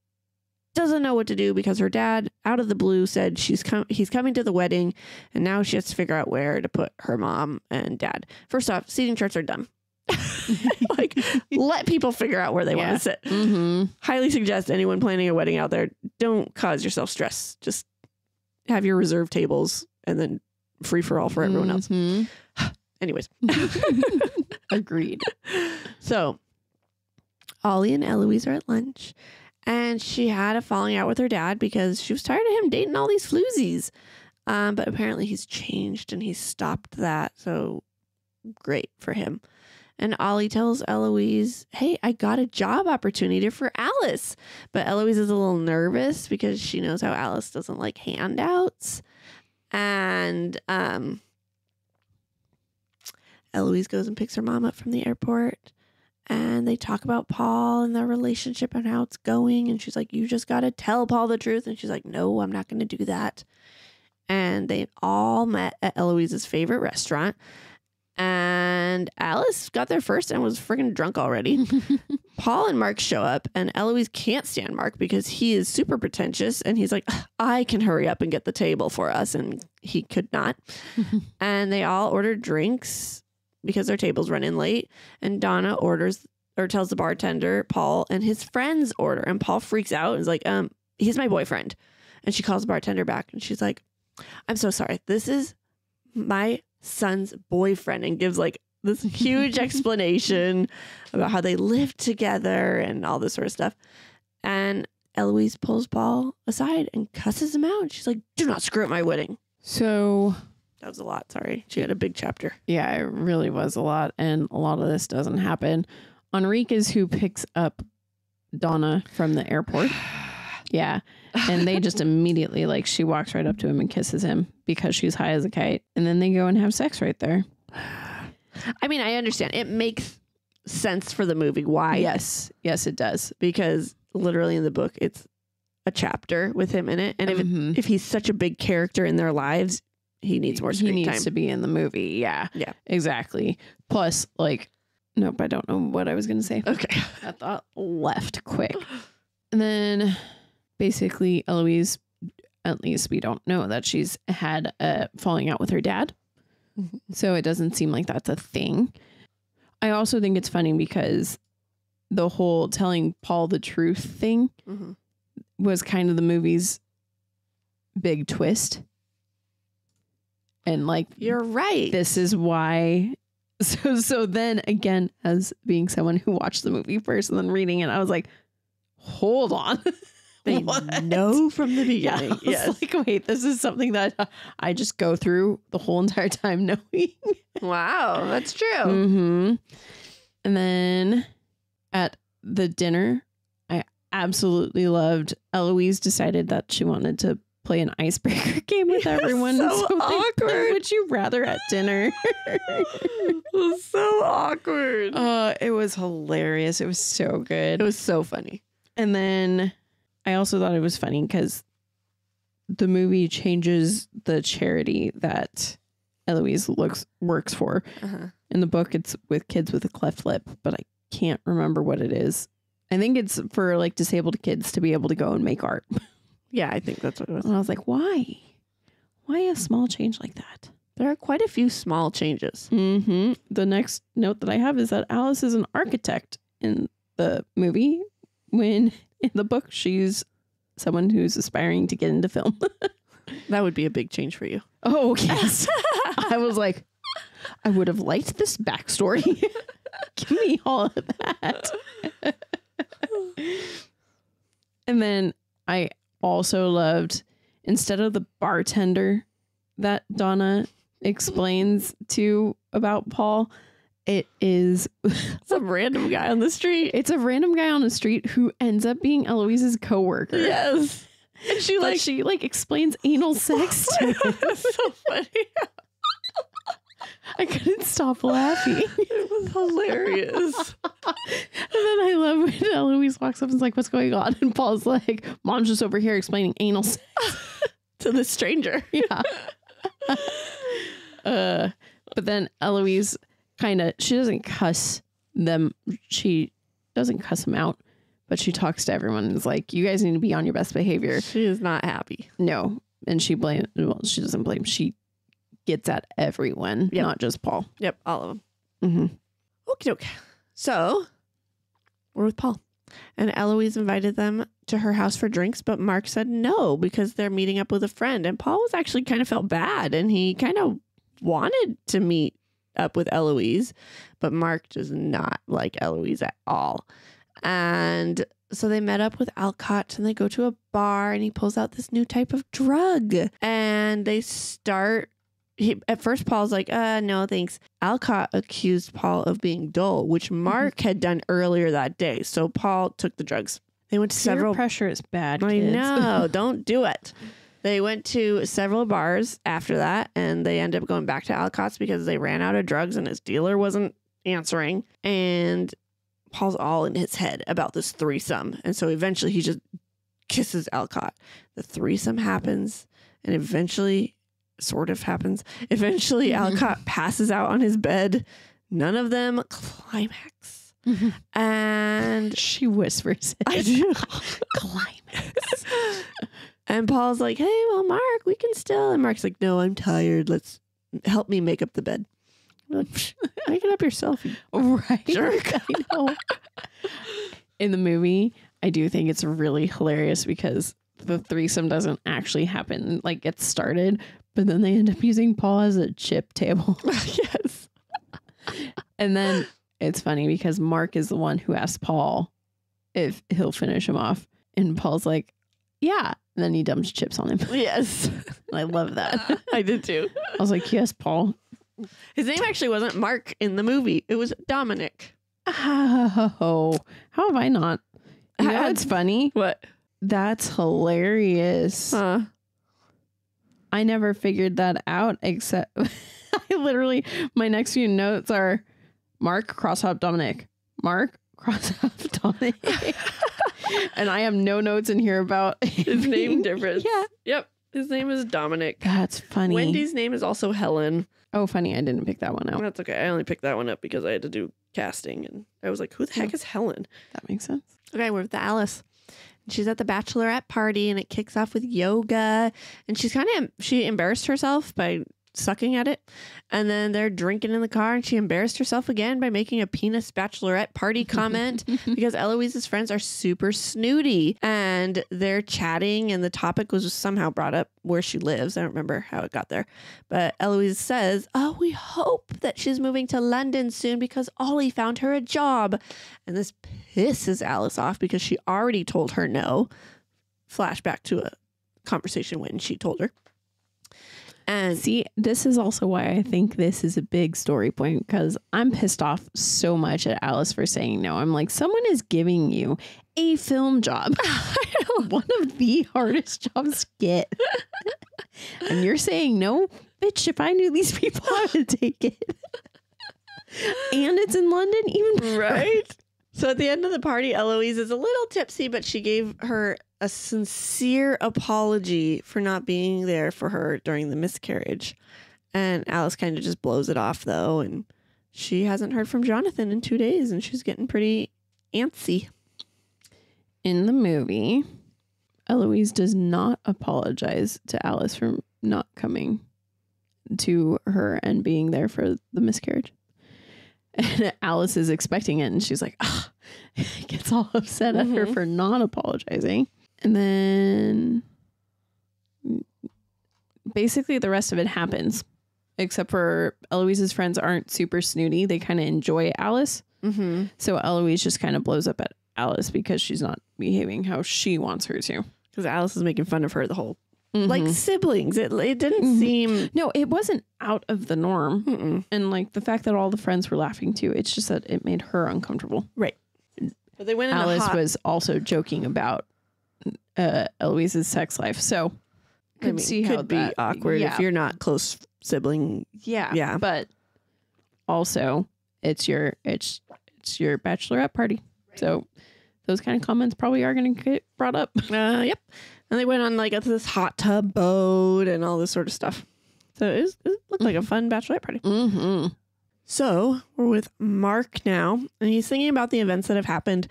doesn't know what to do because her dad, out of the blue, said she's com- he's coming to the wedding, and now she has to figure out where to put her mom and dad. First off, seating charts are dumb. like, let people figure out where they want to sit. Mm-hmm. Highly suggest anyone planning a wedding out there don't cause yourself stress. Just have your reserved tables and then free for all for everyone else. Mhm. Anyways, Agreed. so Ollie and Eloise are at lunch, and she had a falling out with her dad because she was tired of him dating all these floozies. Um, but apparently he's changed and he's stopped that. So great for him. And Ollie tells Eloise, Hey, I got a job opportunity for Alice. But Eloise is a little nervous because she knows how Alice doesn't like handouts. And um, Eloise goes and picks her mom up from the airport. And they talk about Paul and their relationship and how it's going. And she's like, You just got to tell Paul the truth. And she's like, No, I'm not going to do that. And they all met at Eloise's favorite restaurant. And Alice got there first and was freaking drunk already. Paul and Mark show up, and Eloise can't stand Mark because he is super pretentious. And he's like, I can hurry up and get the table for us. And he could not. and they all ordered drinks because their tables run in late. And Donna orders or tells the bartender, Paul, and his friends order. And Paul freaks out and is like, um, he's my boyfriend. And she calls the bartender back and she's like, I'm so sorry. This is my son's boyfriend and gives like this huge explanation about how they lived together and all this sort of stuff. And Eloise pulls Paul aside and cusses him out. She's like, Do not screw up my wedding. So That was a lot. Sorry. She had a big chapter. yeah, it really was a lot, and a lot of this doesn't happen. Enrique is who picks up Donna from the airport. Yeah. And they just immediately like she walks right up to him and kisses him because she's high as a kite. And then they go and have sex right there. I mean, I understand. It makes sense for the movie. Why? yes. Yes, it does. Because literally in the book, it's a chapter with him in it. And if, it, Mhm. if he's such a big character in their lives, he needs more he needs time. to be in the movie. Yeah. Yeah. Exactly. Plus, like, nope, I don't know what I was gonna say. okay. I thought left quick. And then basically Eloise, at least we don't know that she's had a falling out with her dad. Mhm. So it doesn't seem like that's a thing. I also think it's funny because the whole telling Paul the truth thing Mhm. was kind of the movie's big twist. And like You're right. this is why so so then again as being someone who watched the movie first and then reading it i was like hold on they What? know from the beginning. was yes. like wait this is something that i just go through the whole entire time knowing Wow. That's true. hmm and then at the dinner i absolutely loved eloise decided that she wanted to play an icebreaker game with everyone so played awkward. would you rather at dinner it was so awkward. Uh, it was hilarious. It was so good. it was so funny. And then I also thought it was funny because the movie changes the charity that Eloise looks works for. Uh-huh. In the book, it's with kids with a cleft lip, but I can't remember what it is. I think it's for like disabled kids to be able to go and make art. Yeah, I think that's what it was. And I was like, why? Why a small change like that? There are quite a few small changes. hmm The next note that I have is that Alice is an architect in the movie, when in the book she's someone who's aspiring to get into film. That would be a big change for you. oh yes, I was like, I would have liked this backstory. Give me all of that. and then I also loved instead of the bartender that Donna explains to about Paul, It is Some random guy on the street. it's a random guy on the street who ends up being Eloise's coworker. Yes. And she But like she like explains anal sex to him. So funny. I couldn't stop laughing. It was hilarious. And then I love when Eloise walks up and is like, What's going on? And Paul's like, Mom's just over here explaining anal sex. to the stranger. Yeah. uh, but then Eloise kind of, she doesn't cuss them. She doesn't cuss them out, but she talks to everyone and is like, You guys need to be on your best behavior. She is not happy. No. And she blames, well, she doesn't blame, she gets at everyone, Yep. not just Paul. Yep, all of them. Mm-hmm. Okay, okay. So we're with Paul. And Eloise invited them to her house for drinks, but Mark said no because they're meeting up with a friend. And Paul was actually kind of felt bad and he kind of wanted to meet up with Eloise, but Mark does not like Eloise at all. And so they met up with Alcott and they go to a bar and he pulls out this new type of drug and they start he, at first Paul's like, uh, no, thanks. Alcott accused Paul of being dull, which Mark had done earlier that day. So Paul took the drugs. They went to Several several. pressure is bad. I kids. know, don't do it. They went to several bars after that, and they ended up going back to Alcott's because they ran out of drugs and his dealer wasn't answering. And Paul's all in his head about this threesome, and so eventually he just kisses Alcott. The threesome happens, and eventually, sort of happens. Eventually, Mhm. Alcott passes out on his bed. None of them climax, and she whispers. it. I do. Climax. And Paul's like, hey, well, Mark, we can still. And Mark's like, no, I'm tired. Let's help me make up the bed. Like, make it up yourself. you Right. Jerk. I know. In the movie, I do think it's really hilarious because the threesome doesn't actually happen, like gets started, but then they end up using Paul as a chip table. yes. And then it's funny because Mark is the one who asks Paul if he'll finish him off. And Paul's like, yeah. And then he dumps chips on him. Yes. I love that. I did too. I was like, yes, Paul. His name actually wasn't Mark in the movie, it was Dominic. Oh, how have I not? You know, it's funny. What? That's hilarious. Huh. I never figured that out except I literally my next few notes are Mark cross up Dominic. Mark cross up Dominic. and I have no notes in here about His name difference. Yeah. Yep. His name is Dominic. That's funny. Wendy's name is also Helen. Oh, funny. I didn't pick that one out. That's okay. I only picked that one up because I had to do casting and I was like, who the heck is Helen? That makes sense. Okay, we're with Alice. She's at the bachelorette party and it kicks off with yoga. And she's kind of, she embarrassed herself by sucking at it. And then they're drinking in the car and she embarrassed herself again by making a penis bachelorette party comment because Eloise's friends are super snooty and they're chatting and the topic was somehow brought up where she lives. I don't remember how it got there. But Eloise says, Oh, we hope that she's moving to London soon because Ollie found her a job. And this pisses Alice off because she already told her no. Flashback to a conversation when she told her. And See, this is also why I think this is a big story point because I'm pissed off so much at Alice for saying no. I'm like, someone is giving you a film job, one of the hardest jobs to get. and you're saying no? Bitch, if I knew these people, I would take it. and it's in London, even right? So at the end of the party, Eloise is a little tipsy, but she gave her a sincere apology for not being there for her during the miscarriage. And Alice kind of just blows it off, though. And she hasn't heard from Jonathan in two days, and she's getting pretty antsy. In the movie, Eloise does not apologize to Alice for not coming to her and being there for the miscarriage. And Alice is expecting it, and she's like, ah, gets all upset at her Mhm. for not apologizing. And then basically the rest of it happens, except for Eloise's friends aren't super snooty. They kind of enjoy Alice. Mm-hmm. So Eloise just kind of blows up at Alice because she's not behaving how she wants her to. Because Alice is making fun of her the whole like Mhm. siblings. It it didn't Mhm. seem. no, it wasn't out of the norm. Mm-mm. And like the fact that all the friends were laughing too, it's just that it made her uncomfortable. Right. But they went Alice hot. was also joking about uh, Eloise's sex life. So I could mean, see could how be that, awkward yeah, if you're not close sibling. yeah, yeah. But also, it's your it's it's your bachelorette party. So those kind of comments probably are going to get brought up. Uh, yep. And they went on like this hot tub boat and all this sort of stuff. So it, was, it looked like a fun bachelorette party. Mm-hmm. So we're with Mark now, and he's thinking about the events that have happened.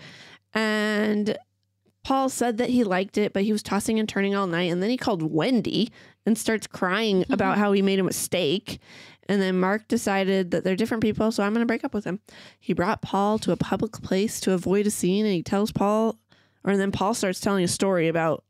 And Paul said that he liked it, but he was tossing and turning all night. And then he called Wendy and starts crying about how he made a mistake. And then Mark decided that they're different people, so I'm going to break up with him. He brought Paul to a public place to avoid a scene, and he tells Paul, or then Paul starts telling a story about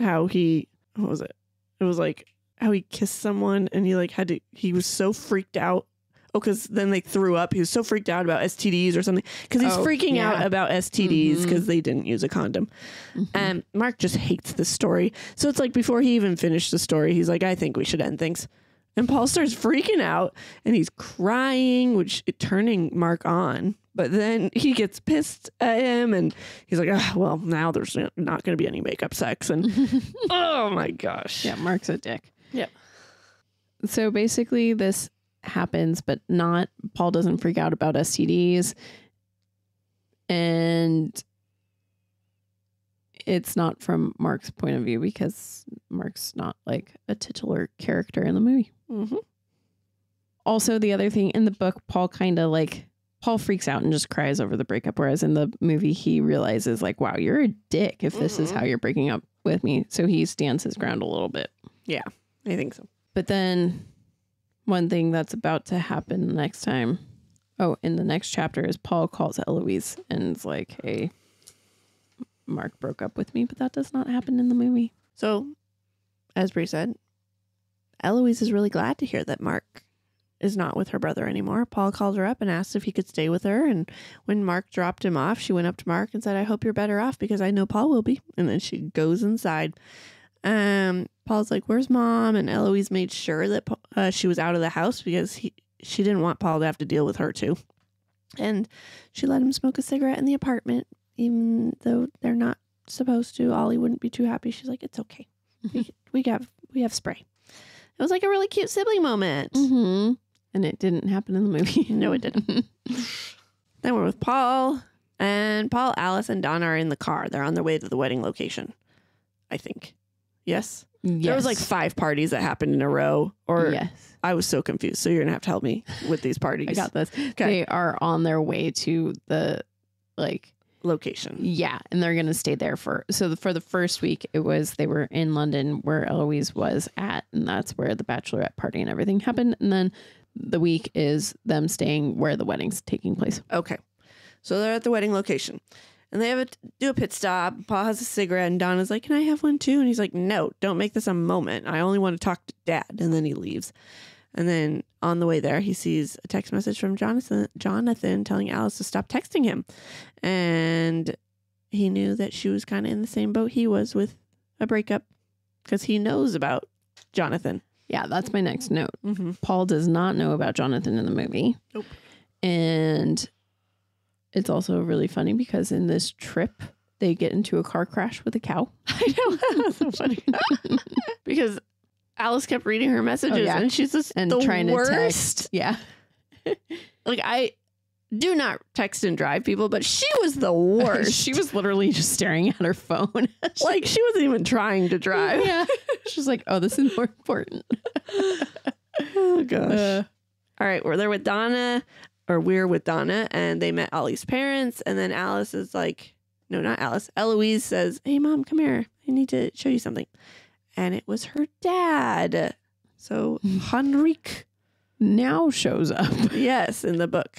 how he, what was it? It was like how he kissed someone, and he like had to, he was so freaked out Oh, because then they threw up. He was so freaked out about STDs or something. Because he's Oh, freaking out about STDs because they didn't use a condom. Mm-hmm. And Mark just hates this story. So it's like before he even finished the story, he's like, I think we should end things. And Paul starts freaking out and he's crying, which it turning Mark on. But then he gets pissed at him and he's like, ah, well, now there's not going to be any makeup sex. And oh my gosh. Yeah, Mark's a dick. Yeah. So basically, this happens, but not. Paul doesn't freak out about STDs, and it's not from Mark's point of view because Mark's not like a titular character in the movie. hmm Also, the other thing in the book, Paul kind of like Paul freaks out and just cries over the breakup, whereas in the movie, he realizes like, "Wow, you're a dick if this is Mhm. how you're breaking up with me." So he stands his ground a little bit. Yeah, I think so. But then one thing that's about to happen next time, oh, in the next chapter is Paul calls Eloise and is like, hey, Mark broke up with me, but that does not happen in the movie. So, as Bri said, Eloise is really glad to hear that Mark is not with her brother anymore. Paul called her up and asked if he could stay with her. And when Mark dropped him off, she went up to Mark and said, I hope you're better off because I know Paul will be. And then she goes inside. Um, Paul's like, Where's mom? And Eloise made sure that uh, she was out of the house because he, she didn't want Paul to have to deal with her too. And she let him smoke a cigarette in the apartment, even though they're not supposed to. Ollie wouldn't be too happy. She's like, It's okay we, we got we have spray. It was like a really cute sibling moment. Mm-hmm. And it didn't happen in the movie. No, it didn't. Then we're with Paul, and Paul, Alice, and Donna are in the car. They're on their way to the wedding location. I think. Yes. yes. There was like five parties that happened in a row, or yes, I was so confused. So you're gonna have to help me with these parties. I got this. Okay. They are on their way to the like location. Yeah, and they're gonna stay there for so the, for the first week it was they were in London where Eloise was at, and that's where the bachelorette party and everything happened. And then the week is them staying where the wedding's taking place. Okay. So they're at the wedding location. And they have a do a pit stop. Paul has a cigarette and Donna's like, Can I have one too? And he's like, No, don't make this a moment. I only want to talk to dad. And then he leaves. And then on the way there, he sees a text message from Jonathan Jonathan telling Alice to stop texting him. And he knew that she was kind of in the same boat he was with a breakup because he knows about Jonathan. Yeah, that's my next note. Mm-hmm. Paul does not know about Jonathan in the movie. Nope. And it's also really funny because in this trip they get into a car crash with a cow. I know. That's so funny. because Alice kept reading her messages Oh, yeah. and she's just And the trying to text. Yeah. Like I do not text and drive people, but she was the worst. she was literally just staring at her phone. like she wasn't even trying to drive. Yeah. She's like, oh, this is more important. Oh gosh. Uh, All right, we're there with Donna, or we're with Donna, and they met Ollie's parents, and then Alice is like, no, not Alice. Eloise says, "Hey, mom, come here. I need to show you something," and it was her dad. So Henrik, now shows up. yes, in the book,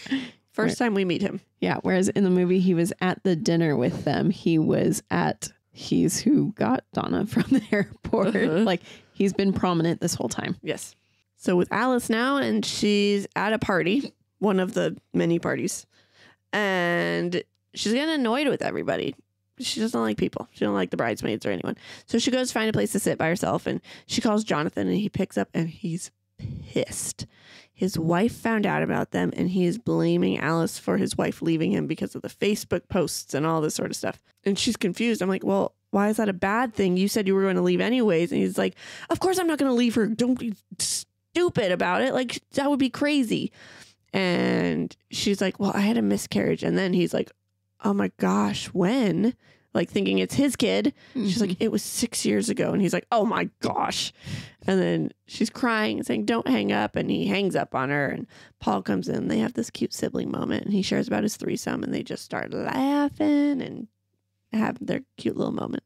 first time we meet him. Yeah. Whereas in the movie, he was at the dinner with them. He was at, he's who got Donna from the airport. Uh-huh. Like he's been prominent this whole time. Yes. So with Alice now, and she's at a party, one of the many parties, and she's getting annoyed with everybody. she doesn't like people. She don't like the bridesmaids or anyone. So she goes to find a place to sit by herself and she calls Jonathan and he picks up and he's pissed. His wife found out about them and he is blaming Alice for his wife leaving him because of the Facebook posts and all this sort of stuff. And she's confused. I'm like, well, why is that a bad thing? You said you were going to leave anyways. And he's like, of course I'm not going to leave her. Don't be stupid about it. Like, that would be crazy. And she's like, well, I had a miscarriage. And then he's like, oh my gosh, when? Like thinking it's his kid. She's like, mm-hmm. it was six years ago. And he's like, oh my gosh. And then she's crying and saying, don't hang up. And he hangs up on her. And Paul comes in. They have this cute sibling moment. And he shares about his threesome. And they just start laughing and have their cute little moment.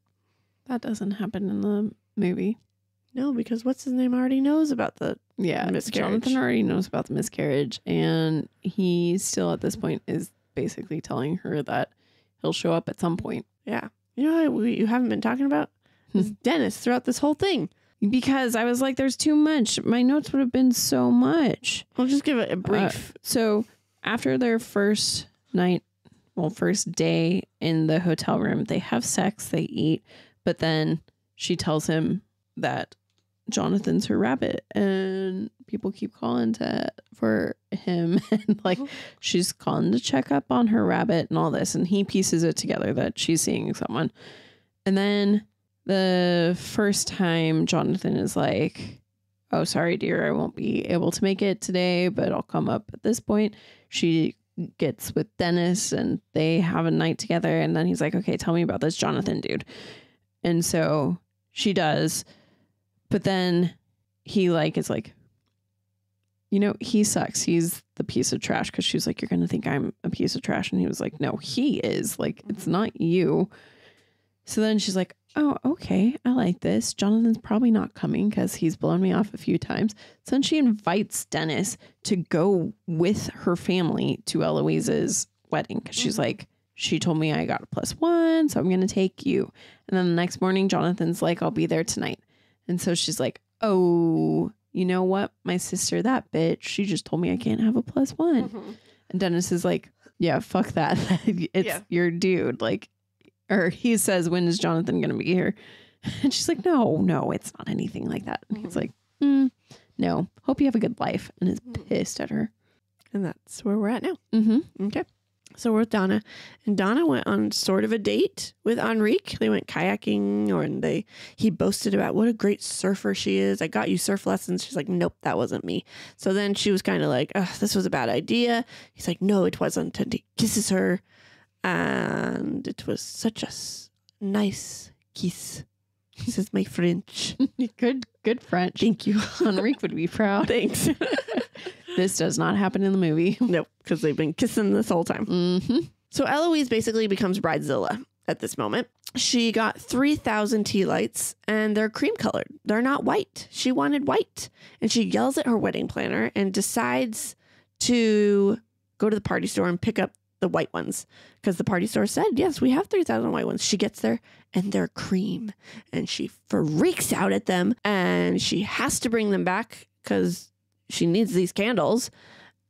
that doesn't happen in the movie. No, because what's his name already knows about the. Yeah, Miscarriage. Jonathan already knows about the miscarriage, and he still at this point is basically telling her that he'll show up at some point Yeah. You know what we, you haven't been talking about? Hmm. Is Dennis throughout this whole thing. because I was like, "There's too much." My notes would have been so much. I'll just give it a brief. Uh, so after their first night, well, first day in the hotel room, they have sex, they eat, but then she tells him that Jonathan's her rabbit, and people keep calling to for him, and like she's calling to check up on her rabbit and all this, and he pieces it together that she's seeing someone, and then the first time Jonathan is like, "Oh, sorry, dear, I won't be able to make it today, but I'll come up at this point." She gets with Dennis and they have a night together and then he's like, "Okay, tell me about this Jonathan dude." And so she does. But then he like is like you know, he sucks. He's the piece of trash cuz she's like, "You're going to think I'm a piece of trash." And he was like, "No, he is. Like it's mm-hmm. not you." So then she's like, "Oh, okay. I like this. Jonathan's probably not coming cuz he's blown me off a few times." So then she invites Dennis to go with her family to Eloise's wedding because she's mm-hmm. like, she told me I got a plus one, so I'm going to take you. And then the next morning, Jonathan's like, I'll be there tonight. And so she's like, oh, you know what? My sister, that bitch, she just told me I can't have a plus one. And Dennis is like, yeah, fuck that. it's Yeah. your dude. Like, or he says, when is Jonathan going to be here? And she's like, no, no, it's not anything like that. And he's like, mm, no, hope you have a good life. And is pissed at her. And that's where we're at now. Mm-hmm. Okay. So we're with Donna, and Donna went on sort of a date with Enrique. They went kayaking, or and they he boasted about what a great surfer she is. I got you surf lessons. She's like, nope, that wasn't me. So then she was kind of like, Ugh, this was a bad idea. He's like, no, it wasn't. And he kisses her, and it was such a nice kiss. This is my French. good, good French. Thank you. Enrique would be proud. Thanks. This does not happen in the movie. nope, because they've been kissing this whole time. Mm-hmm. So Eloise basically becomes Bridezilla at this moment. She got 3,000 tea lights and they're cream colored. They're not white. She wanted white. And she yells at her wedding planner and decides to go to the party store and pick up the white ones because the party store said, yes, we have 3,000 white ones. She gets there and they're cream and she freaks out at them and she has to bring them back because she needs these candles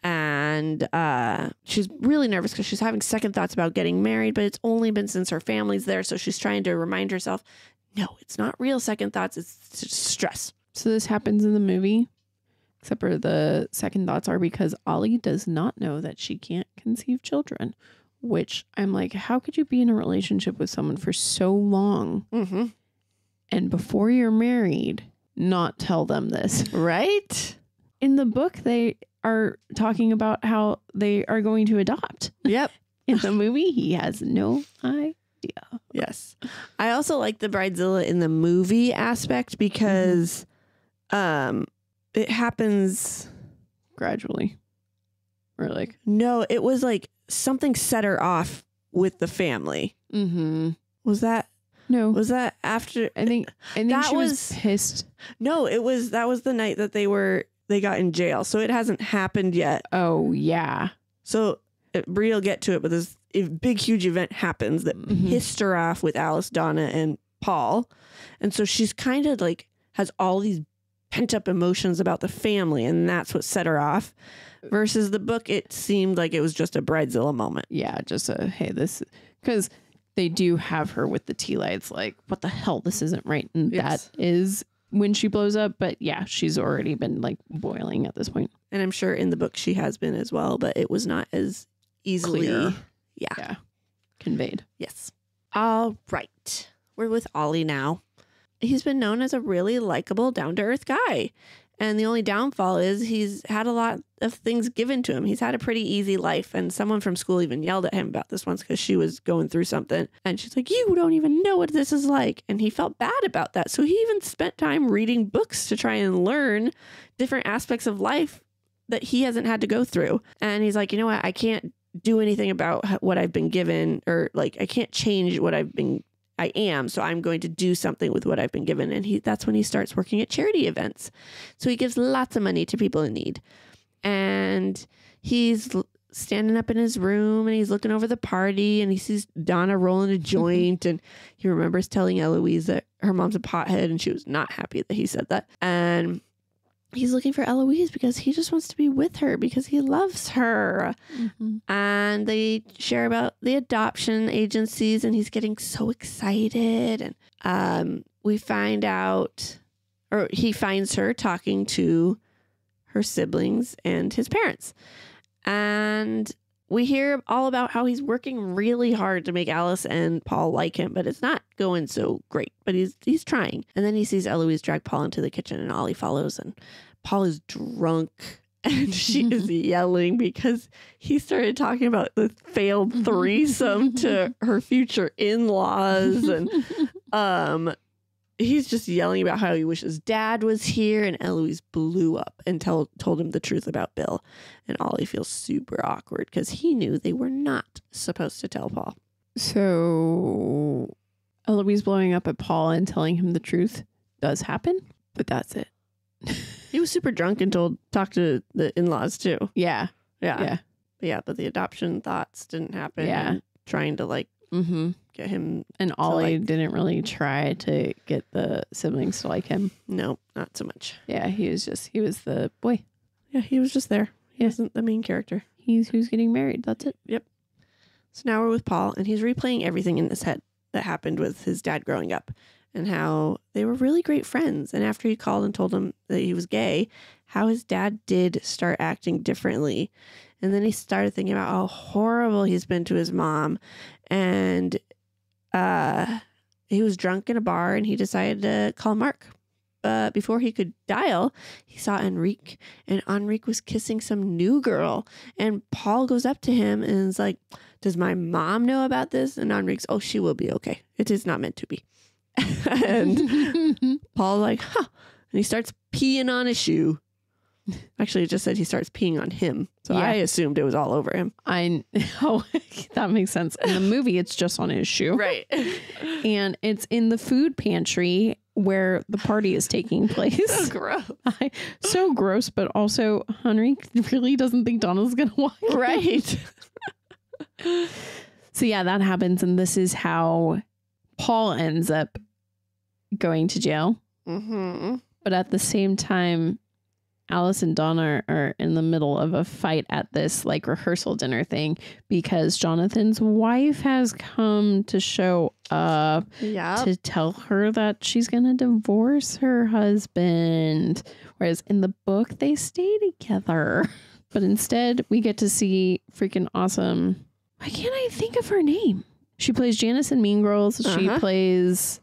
and uh, she's really nervous because she's having second thoughts about getting married, but it's only been since her family's there. So she's trying to remind herself, no, it's not real second thoughts, it's stress. So this happens in the movie, except for the second thoughts are because Ollie does not know that she can't conceive children. Which I'm like, how could you be in a relationship with someone for so long Mm-hmm. and before you're married, not tell them this? Right? In the book, they are talking about how they are going to adopt. Yep. In the movie, he has no idea. Yes. I also like the Bridezilla in the movie aspect because um, it happens. Gradually, or like, No, it was like something set her off with the family. mm-hmm. Was that No, was that after I think I think That she was, was- pissed. No, it was that was the night that they were they got in jail. So it hasn't happened yet. Oh yeah, So uh, Bri will get to it, but this big huge event happens that Mhm. pissed her off with Alice, Donna, and Paul, and so she's kind of like has all these pent up emotions about the family, and that's what set her off. Versus the book, it seemed like it was just a bridezilla moment. yeah. Just a hey, this because they do have her with the tea lights, like, what the hell? This isn't right. And Yes. that is when she blows up. But yeah, she's already been like boiling at this point. And I'm sure in the book she has been as well, but it was not as easily. Clear. Yeah. Yeah. Conveyed. Yes. All right. We're with Ollie now. He's been known as a really likable, down to earth guy. And the only downfall is he's had a lot of things given to him. He's had a pretty easy life. And someone from school even yelled at him about this once because she was going through something. And she's like, You don't even know what this is like. And he felt bad about that. So he even spent time reading books to try and learn different aspects of life that he hasn't had to go through. And he's like, You know what? I can't do anything about what I've been given or like I can't change what I've been I am so I'm going to do something with what I've been given and he that's when he starts working at charity events. So he gives lots of money to people in need. And he's standing up in his room and he's looking over the party and he sees Donna rolling a mm-hmm. joint and he remembers telling Eloise that her mom's a pothead and she was not happy that he said that. And he's looking for Eloise because he just wants to be with her because he loves her. And they share about the adoption agencies and he's getting so excited. And um, we find out or he finds her talking to her siblings and his parents. And we hear all about how he's working really hard to make Alice and Paul like him, but it's not going so great. But he's he's trying. And then he sees Eloise drag Paul into the kitchen, and Ollie follows. And Paul is drunk, and she is yelling because he started talking about the failed threesome to her future in laws, and um, he's just yelling about how he wishes dad was here. And Eloise blew up and tell, told him the truth about Bill. And Ollie feels super awkward because he knew they were not supposed to tell Paul. So Eloise blowing up at Paul and telling him the truth does happen, but that's it. He was super drunk and told talk to the in laws too. Yeah. Yeah. Yeah. But yeah, but the adoption thoughts didn't happen. Yeah. Trying to like Mm-hmm. Get him And Ollie like- didn't really try to get the siblings to like him. no, not so much. Yeah, he was just he was the boy. Yeah, he was just there. He Yeah. wasn't the main character. He's who's getting married. That's it. Yep. So now we're with Paul, and he's replaying everything in his head that happened with his dad growing up and how they were really great friends. And after he called and told him that he was gay, how his dad did start acting differently. And then he started thinking about how horrible he's been to his mom. And uh, he was drunk in a bar and he decided to call Mark. But before he could dial, he saw Enrique, and Enrique was kissing some new girl. And Paul goes up to him and is like, does my mom know about this? And Enrique's, oh, she will be okay. It is not meant to be. and Paul's like, huh. And he starts peeing on his shoe. Actually, it just said he starts peeing on him. So Yeah. I assumed it was all over him. I oh that makes sense. In the movie, it's just on his shoe, Right. and it's in the food pantry where the party is taking place. so gross. I, so gross, but also Henry really doesn't think Donald's gonna walk. Right. So yeah, that happens, and this is how Paul ends up going to jail. mm-hmm. But at the same time, Alice and Donna are, in the middle of a fight at this like rehearsal dinner thing because Jonathan's wife has come to show up Yeah. to tell her that she's going to divorce her husband. Whereas in the book, they stay together. But instead, we get to see freaking awesome. Why can't I think of her name? She plays Janice in Mean Girls. She Uh-huh. plays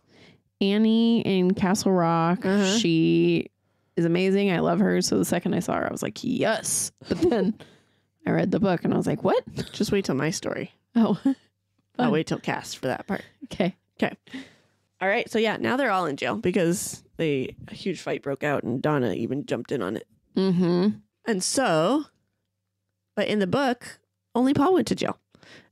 Annie in Castle Rock. Uh-huh. She is amazing. I love her. So the second I saw her, I was like, yes. But then I read the book and I was like, what? Just wait till my story. Oh, I'll wait till cast for that part. Okay. Okay. All right. So yeah, now they're all in jail because they a huge fight broke out and Donna even jumped in on it. Mm-hmm. And so, but in the book, only Paul went to jail.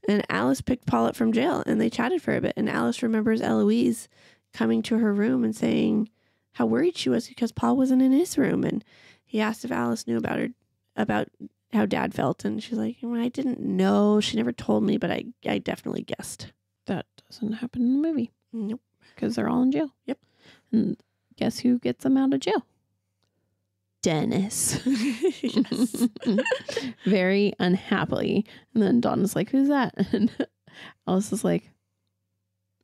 And Alice picked Paul up from jail and they chatted for a bit. And Alice remembers Eloise coming to her room and saying how worried she was because Paul wasn't in his room. And he asked if Alice knew about her, about how dad felt. And she's like, well, I didn't know. She never told me, but I, I definitely guessed. That doesn't happen in the movie. Nope. because they're all in jail. Yep. And guess who gets them out of jail? Dennis. Very unhappily. And then Donna's like, Who's that? And Alice is like,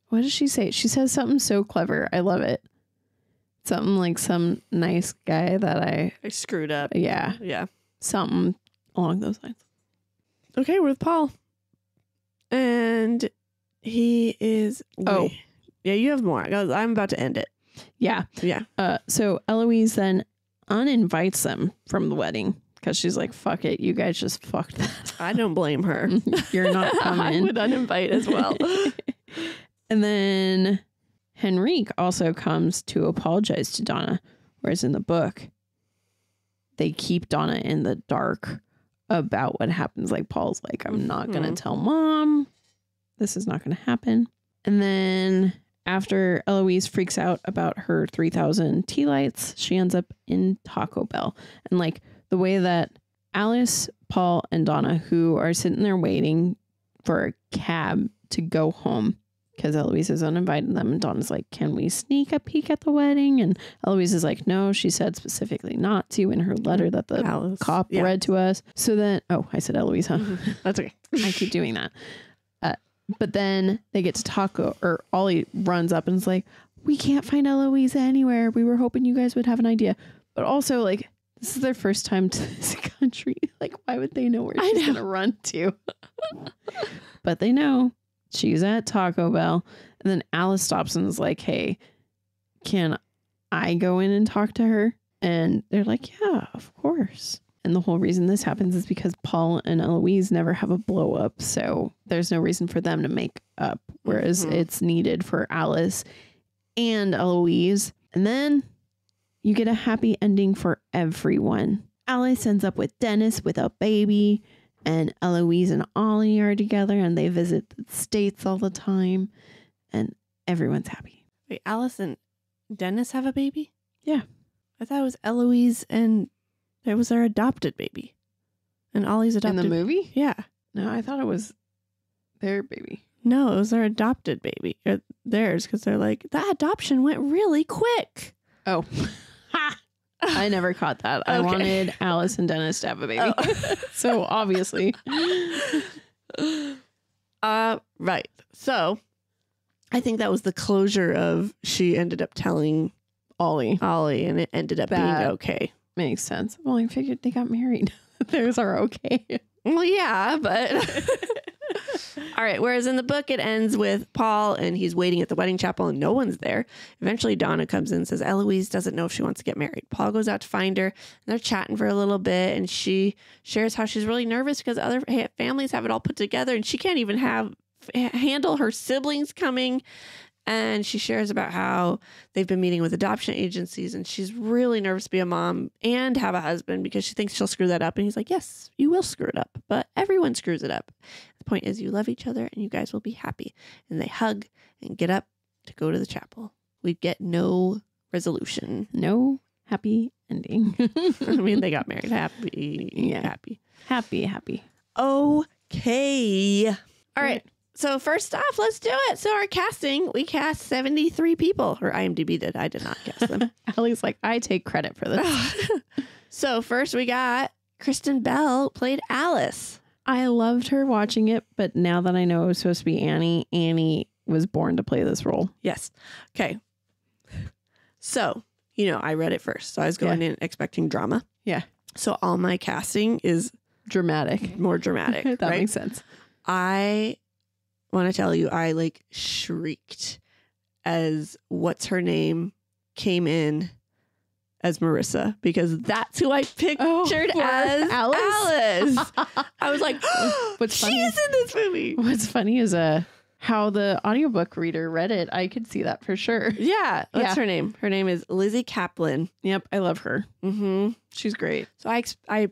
what does she say? She says something so clever. I love it. Something like some nice guy that I, I screwed up. yeah, Yeah. something along those lines. Okay, we're with Paul. And he is. Oh. wait. Yeah, you have more. I goes- I'm about to end it. Yeah. Yeah. Uh, so Eloise then uninvites them from the wedding because she's like, fuck it. You guys just fucked that. I don't blame her. You're not I coming. would uninvite as well. and then Henrique also comes to apologize to Donna, whereas in the book, they keep Donna in the dark about what happens. Like Paul's like, I'm not going to Mhm. tell mom. This is not going to happen. And then after Eloise freaks out about her 3000 tea lights, she ends up in Taco Bell. And like the way that Alice, Paul, and Donna, who are sitting there waiting for a cab to go home because Eloise has uninvited them, and Donna's like, Can we sneak a peek at the wedding? And Eloise is like, No, she said specifically not to in her letter that the Alice. cop Yeah. read to us. So then, oh, I said Eloise, huh? That's okay. I keep doing that. Uh, but then they get to Taco, or Ollie runs up and is like, "We can't find Eloise anywhere. We were hoping you guys would have an idea." But also, like, this is their first time to this country. Like, why would they know where she's gonna run to? but they know she's at Taco Bell, and then Alice stops and is like, "Hey, can I go in and talk to her?" And they're like, "Yeah, of course." And the whole reason this happens is because Paul and Eloise never have a blow up. So there's no reason for them to make up, whereas Mhm. it's needed for Alice and Eloise. And then you get a happy ending for everyone. Alice ends up with Dennis with a baby, and Eloise and Ollie are together and they visit the States all the time, and everyone's happy. Wait, Alice and Dennis have a baby? Yeah. I thought it was Eloise and it was their adopted baby. And Ollie's adopted. In the movie? Yeah. No, I thought it was their baby. No, it was their adopted baby. Or theirs, because they're like, that adoption went really quick. Oh. Ha! I never caught that. I Okay. wanted Alice and Dennis to have a baby. Oh. so obviously. uh right. So I think that was the closure of she ended up telling Ollie. Ollie and it ended up That- being okay. Makes sense. Well, I figured they got married. Theirs are okay. Well, yeah, but all right. Whereas in the book, it ends with Paul and he's waiting at the wedding chapel and no one's there. Eventually, Donna comes in and says Eloise doesn't know if she wants to get married. Paul goes out to find her and they're chatting for a little bit and she shares how she's really nervous because other families have it all put together and she can't even have handle her siblings coming. And she shares about how they've been meeting with adoption agencies and she's really nervous to be a mom and have a husband because she thinks she'll screw that up. And he's like, Yes, you will screw it up, but everyone screws it up. The point is, you love each other and you guys will be happy. And they hug and get up to go to the chapel. We get no resolution. No happy ending. I mean, they got married. Happy. Yeah. Happy. happy, happy. Okay. All right. So first off, let's do it. So our casting, we cast 73 people, or IMDb did. I did not cast them. Alli's like, I take credit for this. so first we got Kristen Bell played Alice. I loved her watching it, but now that I know it was supposed to be Annie, Annie was born to play this role. Yes. Okay. So, you know, I read it first. So I was going in expecting drama. Yeah. So all my casting is Dramatic. more dramatic. that right? makes sense. I want to tell you, I like shrieked as what's her name came in as Marissa because that's who I pictured Oh, as Alice? Alice. I was like, What's she's funny- in this movie. What's funny is uh, how the audiobook reader read it. I could see that for sure. Yeah. What's Yeah. her name? Her name is Lizzie Kaplan. Yep, I love her. Mm-hmm. She's great. So I I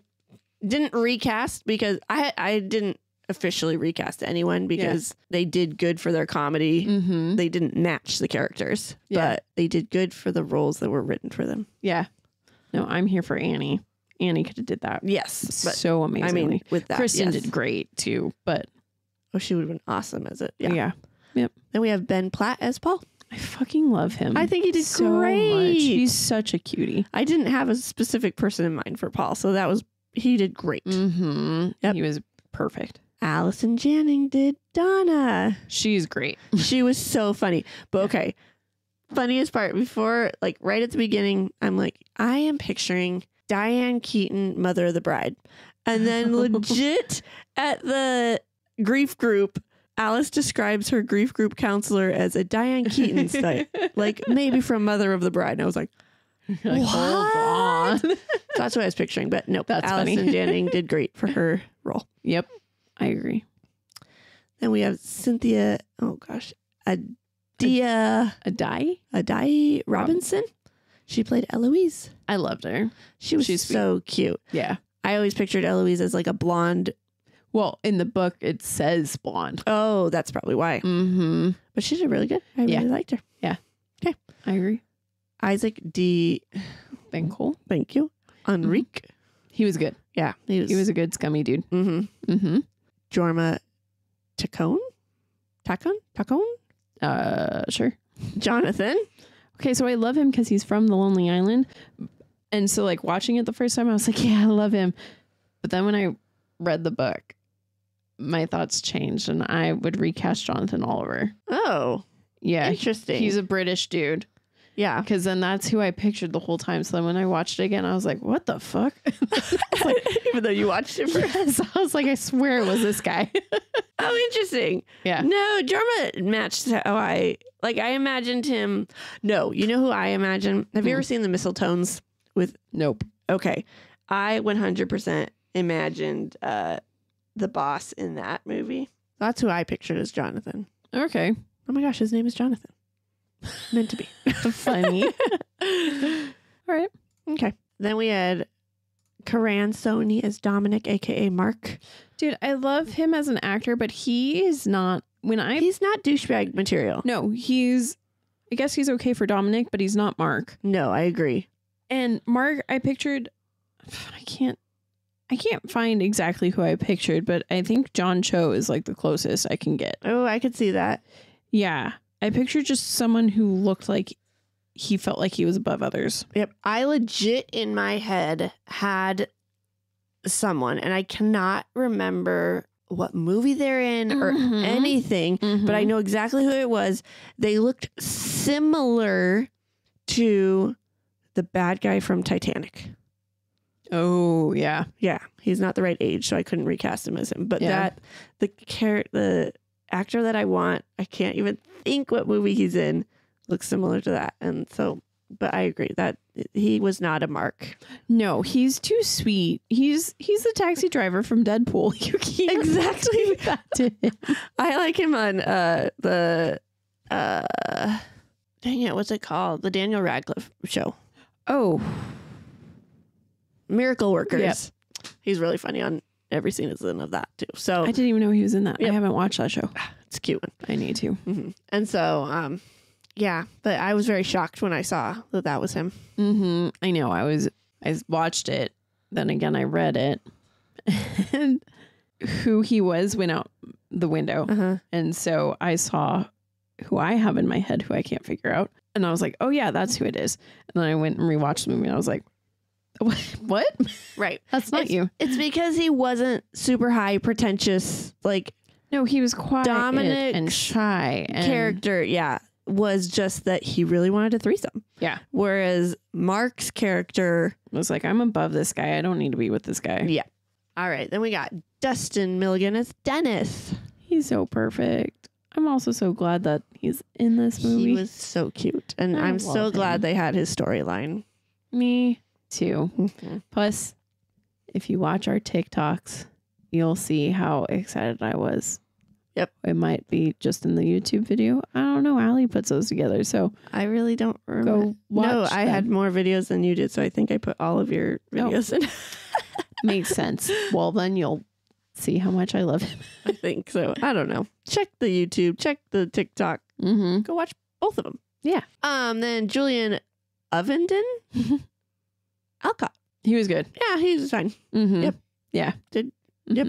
didn't recast because I I didn't officially recast anyone because they did good for their comedy. Mm-hmm. They didn't match the characters, Yeah. but they did good for the roles that were written for them. Yeah. No, I'm here for Annie. Annie could have did that Yes, so amazingly. I mean with that, Kristen yes. did great too, but Oh, she would have been awesome as it. Yeah. yeah. Then we have Ben Platt as Paul. I fucking love him. I think he did so great. much. He's such a cutie. I didn't have a specific person in mind for Paul, so that was he did great. Mm-hmm. Yep. He was perfect. Allison Janney did Donna. She's great. She was so funny. But okay, funniest part before, like right at the beginning, I'm like, I am picturing Diane Keaton, Mother of the Bride. And then legit at the grief group, Alice describes her grief group counselor as a Diane Keaton style, like maybe from Mother of the Bride. And I was like, Like, oh, Hold on. so that's what I was picturing. But nope, That's Allison funny. Janney did great for her role. yep. I agree. Then we have Cynthia, oh gosh, Adia, A die? Addai-Robinson. She played Eloise. I loved her. She was She's so cute. Yeah. I always pictured Eloise as like a blonde. Well, in the book, it says blonde. Oh, that's probably why. Mm-hmm. But she did really good. I Yeah. really liked her. Yeah. Okay. I agree. Isaac D. Ben Cole. Thank you. Enrique. He was good. Yeah, he was. He was a good scummy dude. mm-hmm. Mm-hmm. Jorma Taccone. Taccone. Taccone. Uh, sure. Jonathan. Okay, so I love him because he's from the Lonely Island, and so like watching it the first time, I was like, yeah, I love him. But then when I read the book, my thoughts changed, and I would recast Jonathan Oliver. Oh, Yeah, interesting. he's a British dude. Yeah. Because then that's who I pictured the whole time. So then when I watched it again, I was like, what the fuck? Even though you watched it first. yes, I was like, I swear it was this guy. Oh, interesting. yeah. No, Jorma matched how I like. I imagined him. No, you know who I imagine. Have you ever seen the Mistletones? With Nope. okay, I one hundred percent imagined uh, the boss in that movie. That's who I pictured as Jonathan. Okay. Oh my gosh, his name is Jonathan. Meant to be. Funny. All right. okay. Then we had Karan Soni as Dominic, aka Mark. Dude, I love him as an actor, but he is not. When I He's not douchebag material. no, he's. I guess he's okay for Dominic, but he's not Mark. No, I agree. And Mark, I pictured. I can't. I can't find exactly who I pictured, but I think John Cho is like the closest I can get. Oh, I could see that. Yeah, I pictured just someone who looked like he felt like he was above others. Yep. I legit in my head had someone, and I cannot remember what movie they're in or Mhm. anything, but I know exactly who it was. They looked similar to the bad guy from Titanic. Oh yeah, Yeah, he's not the right age, so I couldn't recast him as him. But Yeah. that the char- the actor that I want, I can't even think what movie he's in, looks similar to that. And so, but I agree that he was not a mark. no, he's too sweet. He's he's the taxi driver from Deadpool. You can't Exactly. that to him. I like him on uh the uh dang it, what's it called? The Daniel Radcliffe show. Oh, Miracle Workers. He's really funny on every season of that too. So I didn't even know he was in that. Yep. I haven't watched that show. it's a cute one. I need to. hmm And so um yeah, but I was very shocked when I saw that that was him. Mm-hmm. I know. I was. I watched it. Then again, I read it, and who he was went out the window, Uh-huh. and so I saw who I have in my head, who I can't figure out, and I was like, "Oh yeah, that's who it is." And then I went and rewatched the movie, and I was like, "What? Right. That's not It's- you." It's because he wasn't super high pretentious like No, he was quiet Dominic's and shy and character, yeah, was just that he really wanted a threesome. Yeah. Whereas Mark's character, was like, "I'm above this guy. I don't need to be with this guy." yeah. All right, then we got Dustin Milligan as Dennis. He's so perfect. I'm also so glad that he's in this movie. He was so cute, and I I'm so love glad they had his storyline. Me too. Plus, if you watch our TikToks, you'll see how excited I was. Yep. It might be just in the YouTube video. I don't know. Alli puts those together. So I really don't remember. go watch. no, I them. had more videos than you did, so I think I put all of your Oh. videos in. Makes sense. Well, then you'll see how much I love him. I think so. I don't know. Check the YouTube, check the TikTok. Mm-hmm. Go watch both of them. Yeah. Um. Then Julian Ovenden, Alcott. He was good. Yeah, he was fine. Mm-hmm. Yep. Yeah. Did- Mhm. yep.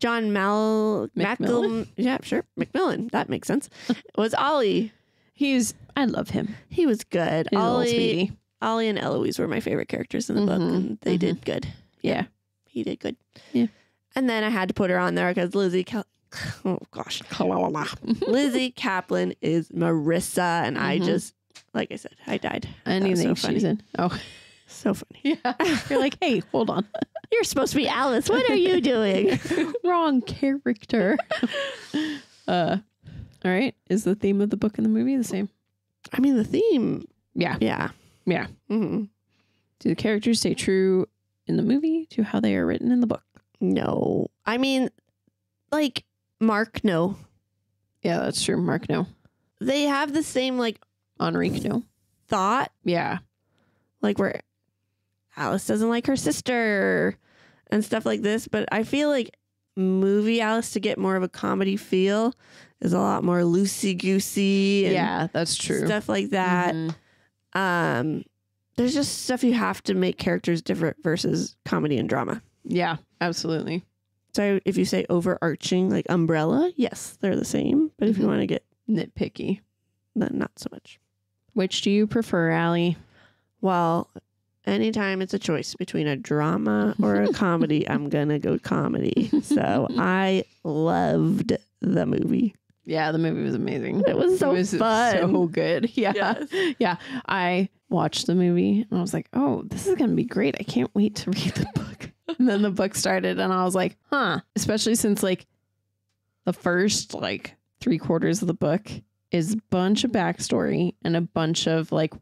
John Mal McMillan? Yeah, sure. McMillan. That makes sense. was Ollie. He's. I love him. He was good. He's Ollie. Ollie and Eloise were my favorite characters in the book, Mhm, and they did good. Yeah. He did good. Yeah. And then I had to put her on there because Lizzie, Cal- oh gosh, Lizzie Kaplan is Marissa, and I Mhm. just, like I said, I died. Anything so she's in. Oh, So funny. yeah. You're like, hey, hold on. You're supposed to be Alice. What are you doing? Wrong character. uh, all right. Is the theme of the book and the movie the same? I mean, the theme, Yeah. yeah. Yeah. hmm Do the characters stay true in the movie to how they are written in the book? No, I mean, like Mark, no, Yeah, that's true. Mark, no. they have the same like Enrique, no. thought, Yeah. like where Alice doesn't like her sister and stuff like this. But I feel like movie Alice to get more of a comedy feel is a lot more loosey goosey. Yeah, that's true. stuff like that. Mhm. Um, there's just stuff you have to make characters different versus comedy and drama. Yeah, absolutely. So if you say overarching, like umbrella, yes, they're the same. But if you Mhm. want to get Nitpicky. then not so much. Which do you prefer, Alli? Well, anytime it's a choice between a drama or a comedy, I'm gonna go comedy. So I loved the movie. Yeah, the movie was amazing. It was so it was fun. so good. Yeah. Yes. Yeah. I watched the movie and I was like, oh, this is going to be great. I can't wait to read the book. And then the book started and I was like, huh. Especially since like the first like three quarters of the book is a bunch of backstory and a bunch of like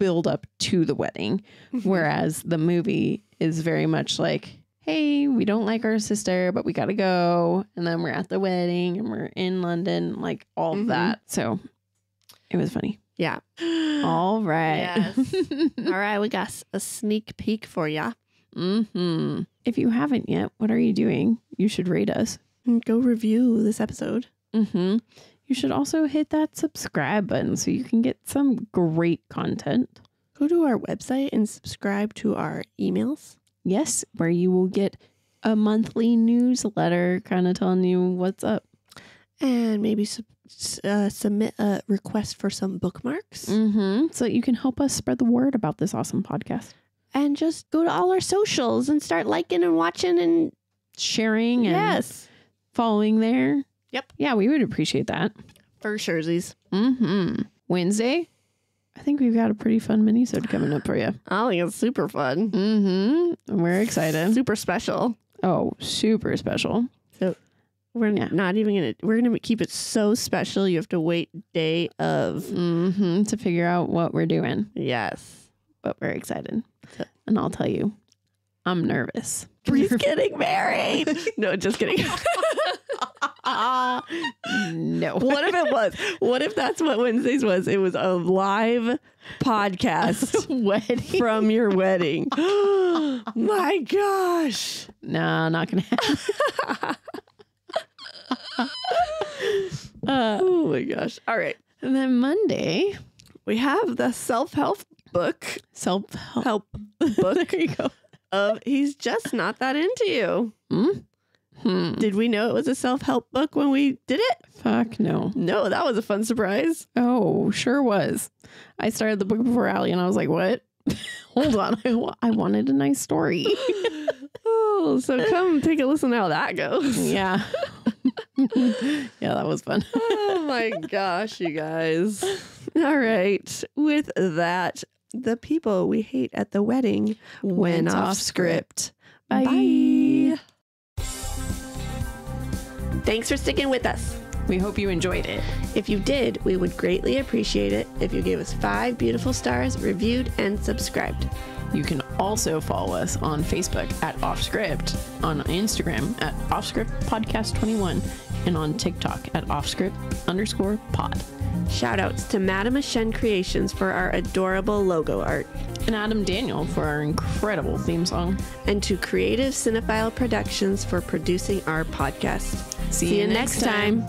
build up to the wedding. Whereas the movie is very much like, hey, we don't like our sister, but we got to go. And then we're at the wedding and we're in London, like all Mhm. that. So it was funny. yeah. All right. Yes. All right, we got a sneak peek for ya. hmm If you haven't yet, what are you doing? You should rate us. Go review this episode. hmm You should also hit that subscribe button so you can get some great content. Go to our website and subscribe to our emails. Yes, where you will get a monthly newsletter kind of telling you what's up. and maybe sub- uh, submit a request for some bookmarks hmm So that you can help us spread the word about this awesome podcast. and just go to all our socials and start liking and watching and Sharing and yes following there. Yep. Yeah, we would appreciate that. for surezies hmm Wednesday, I think we've got a pretty fun mini-sode coming up for you. i think it's super fun Mm-hmm. We're excited. super special Oh, super special. So we're Yeah. not even gonna we're gonna keep it so special you have to wait day of Mm-hmm. To figure out what we're doing, yes but we're excited. And I'll tell you, I'm nervous. Bri's getting married no just kidding no. what if it was what if that's what wednesdays was it was a live podcast wedding? from your wedding. My gosh. No, not gonna happen. uh, Oh my gosh. All right. and then Monday, We have the self help book self help. help book There you go. Of He's Just Not That Into You. Hmm. Did we know it was a self help book when we did it? Fuck no. No, that was a fun surprise. Oh, sure was. I started the book before Alli, and I was like, "What? Hold on, I, wa- I wanted a nice story." Oh, so come take a listen to how that goes. yeah, yeah, that was fun. oh my gosh, you guys. All right. With that, the people we hate at the wedding went, off, script. Bye. Bye. Thanks for sticking with us. We hope you enjoyed it. If you did, we would greatly appreciate it if you gave us five beautiful stars, reviewed, and subscribed. You can also follow us on Facebook at Offscript, on Instagram at Offscript Podcast 21, and on TikTok at Offscript underscore pod. Shout outs to Madame Ashen Creations for our adorable logo art, And Adam Daniel for our incredible theme song. and to Creative Cinephile Productions for producing our podcast. See, you next time.